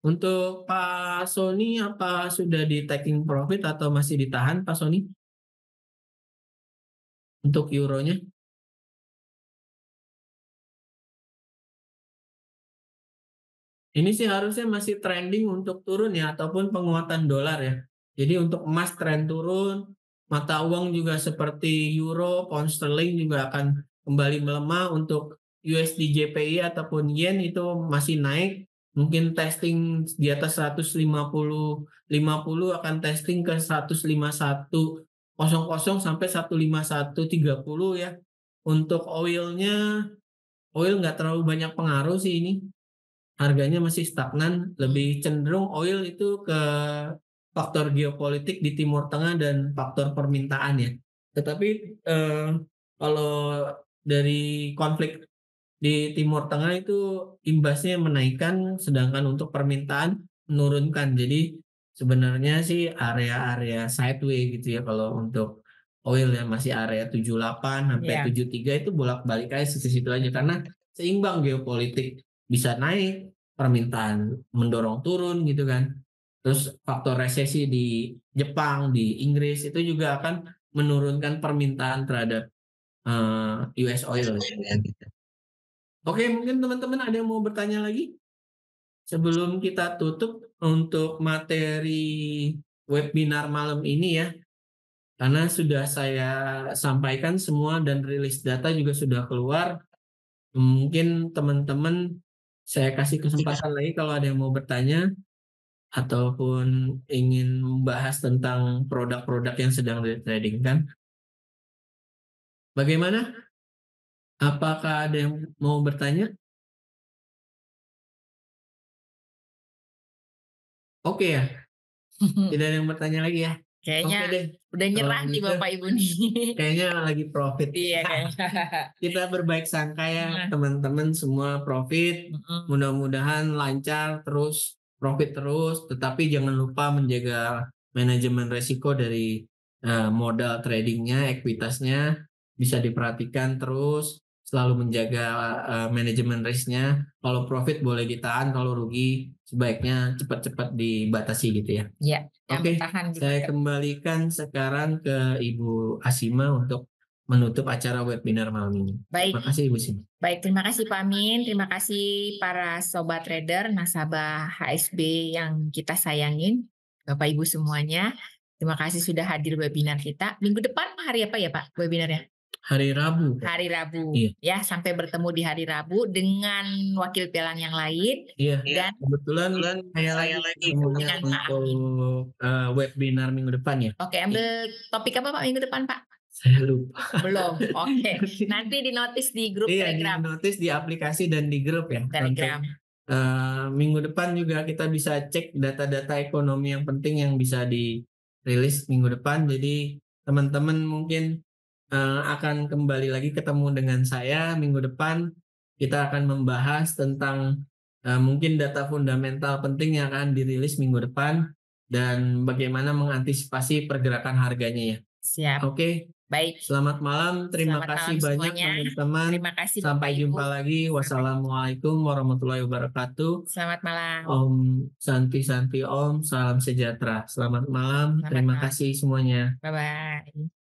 Untuk Pak Sony apa sudah di taking profit atau masih ditahan Pak Sony? Untuk euronya? Ini sih harusnya masih trending untuk turun ya ataupun penguatan dolar ya. Jadi untuk emas tren turun, mata uang juga seperti euro, pound sterling juga akan kembali melemah untuk USD JPY ataupun yen itu masih naik. Mungkin testing di atas 150 50 akan testing ke 151 00 sampai 15130 ya. Untuk oilnya oil nggak terlalu banyak pengaruh sih ini harganya masih stagnan, lebih cenderung oil itu ke faktor geopolitik di Timur Tengah dan faktor permintaan ya. Tetapi eh, kalau dari konflik di Timur Tengah itu imbasnya menaikkan, sedangkan untuk permintaan menurunkan. Jadi sebenarnya sih area-area sideway gitu ya kalau untuk oil ya masih area 78 sampai Iya. 73 itu bolak-balik aja situ-situ aja karena seimbang geopolitik bisa naik, permintaan mendorong turun gitu kan. Terus faktor resesi di Jepang, di Inggris itu juga akan menurunkan permintaan terhadap eh, US oil ya, gitu. Oke, mungkin teman-teman ada yang mau bertanya lagi? Sebelum kita tutup untuk materi webinar malam ini ya. Karena sudah saya sampaikan semua dan rilis data juga sudah keluar. Mungkin teman-teman saya kasih kesempatan lagi kalau ada yang mau bertanya. ataupun ingin membahas tentang produk-produk yang sedang di-trading kan? Bagaimana? Apakah ada yang mau bertanya? Oke ya? [LAUGHS] Tidak ada yang bertanya lagi ya? Kayaknya deh, udah nyerah kalau nih gitu Bapak Ibu nih. kayaknya lagi profit. Iya [LAUGHS] kayaknya. Kita berbaik sangka ya Nah. teman-teman semua profit. Mudah-mudahan lancar terus, profit terus, tetapi jangan lupa menjaga manajemen resiko dari eh, modal tradingnya, ekuitasnya bisa diperhatikan terus, selalu menjaga eh, manajemen risknya. Kalau profit boleh ditahan, kalau rugi sebaiknya cepat-cepat dibatasi gitu ya. Iya, Oke, tahan gitu. Saya kembalikan sekarang ke Ibu Asima untuk menutup acara webinar malam ini. Baik, Terima kasih Ibu Asima. baik terima kasih Pak Amin, terima kasih para sobat trader, nasabah HSB yang kita sayangin, Bapak Ibu semuanya. Terima kasih sudah hadir webinar kita. Minggu depan hari apa ya Pak webinarnya? Hari Rabu. Hari Rabu. Iya. Ya, sampai bertemu di hari Rabu dengan wakil pialang yang lain Iya. dan Kebetulan saya lagi ketemunya dengan Pak untuk eh, webinar minggu depan ya. Oke, ambil topik apa Pak minggu depan Pak? Saya lupa. Belum. Oke. [LAUGHS] Nanti di notis di grup Iya, di Telegram. notis di aplikasi dan di grup ya. Telegram. Untuk, eh, minggu depan juga kita bisa cek data-data ekonomi yang penting yang bisa dirilis minggu depan. Jadi teman-teman mungkin eh, akan kembali lagi ketemu dengan saya minggu depan. Kita akan membahas tentang eh, mungkin data fundamental penting yang akan dirilis minggu depan dan bagaimana mengantisipasi pergerakan harganya ya. Siap. Oke, Baik. selamat malam. Terima Selamat kasih malam banyak teman-teman. [LAUGHS] Terima kasih Sampai Bapak Ibu. jumpa lagi. Wassalamualaikum warahmatullahi wabarakatuh. Selamat malam. Om Santi Santi Om, salam sejahtera. Selamat malam. Selamat Terima malam. kasih semuanya. Bye bye.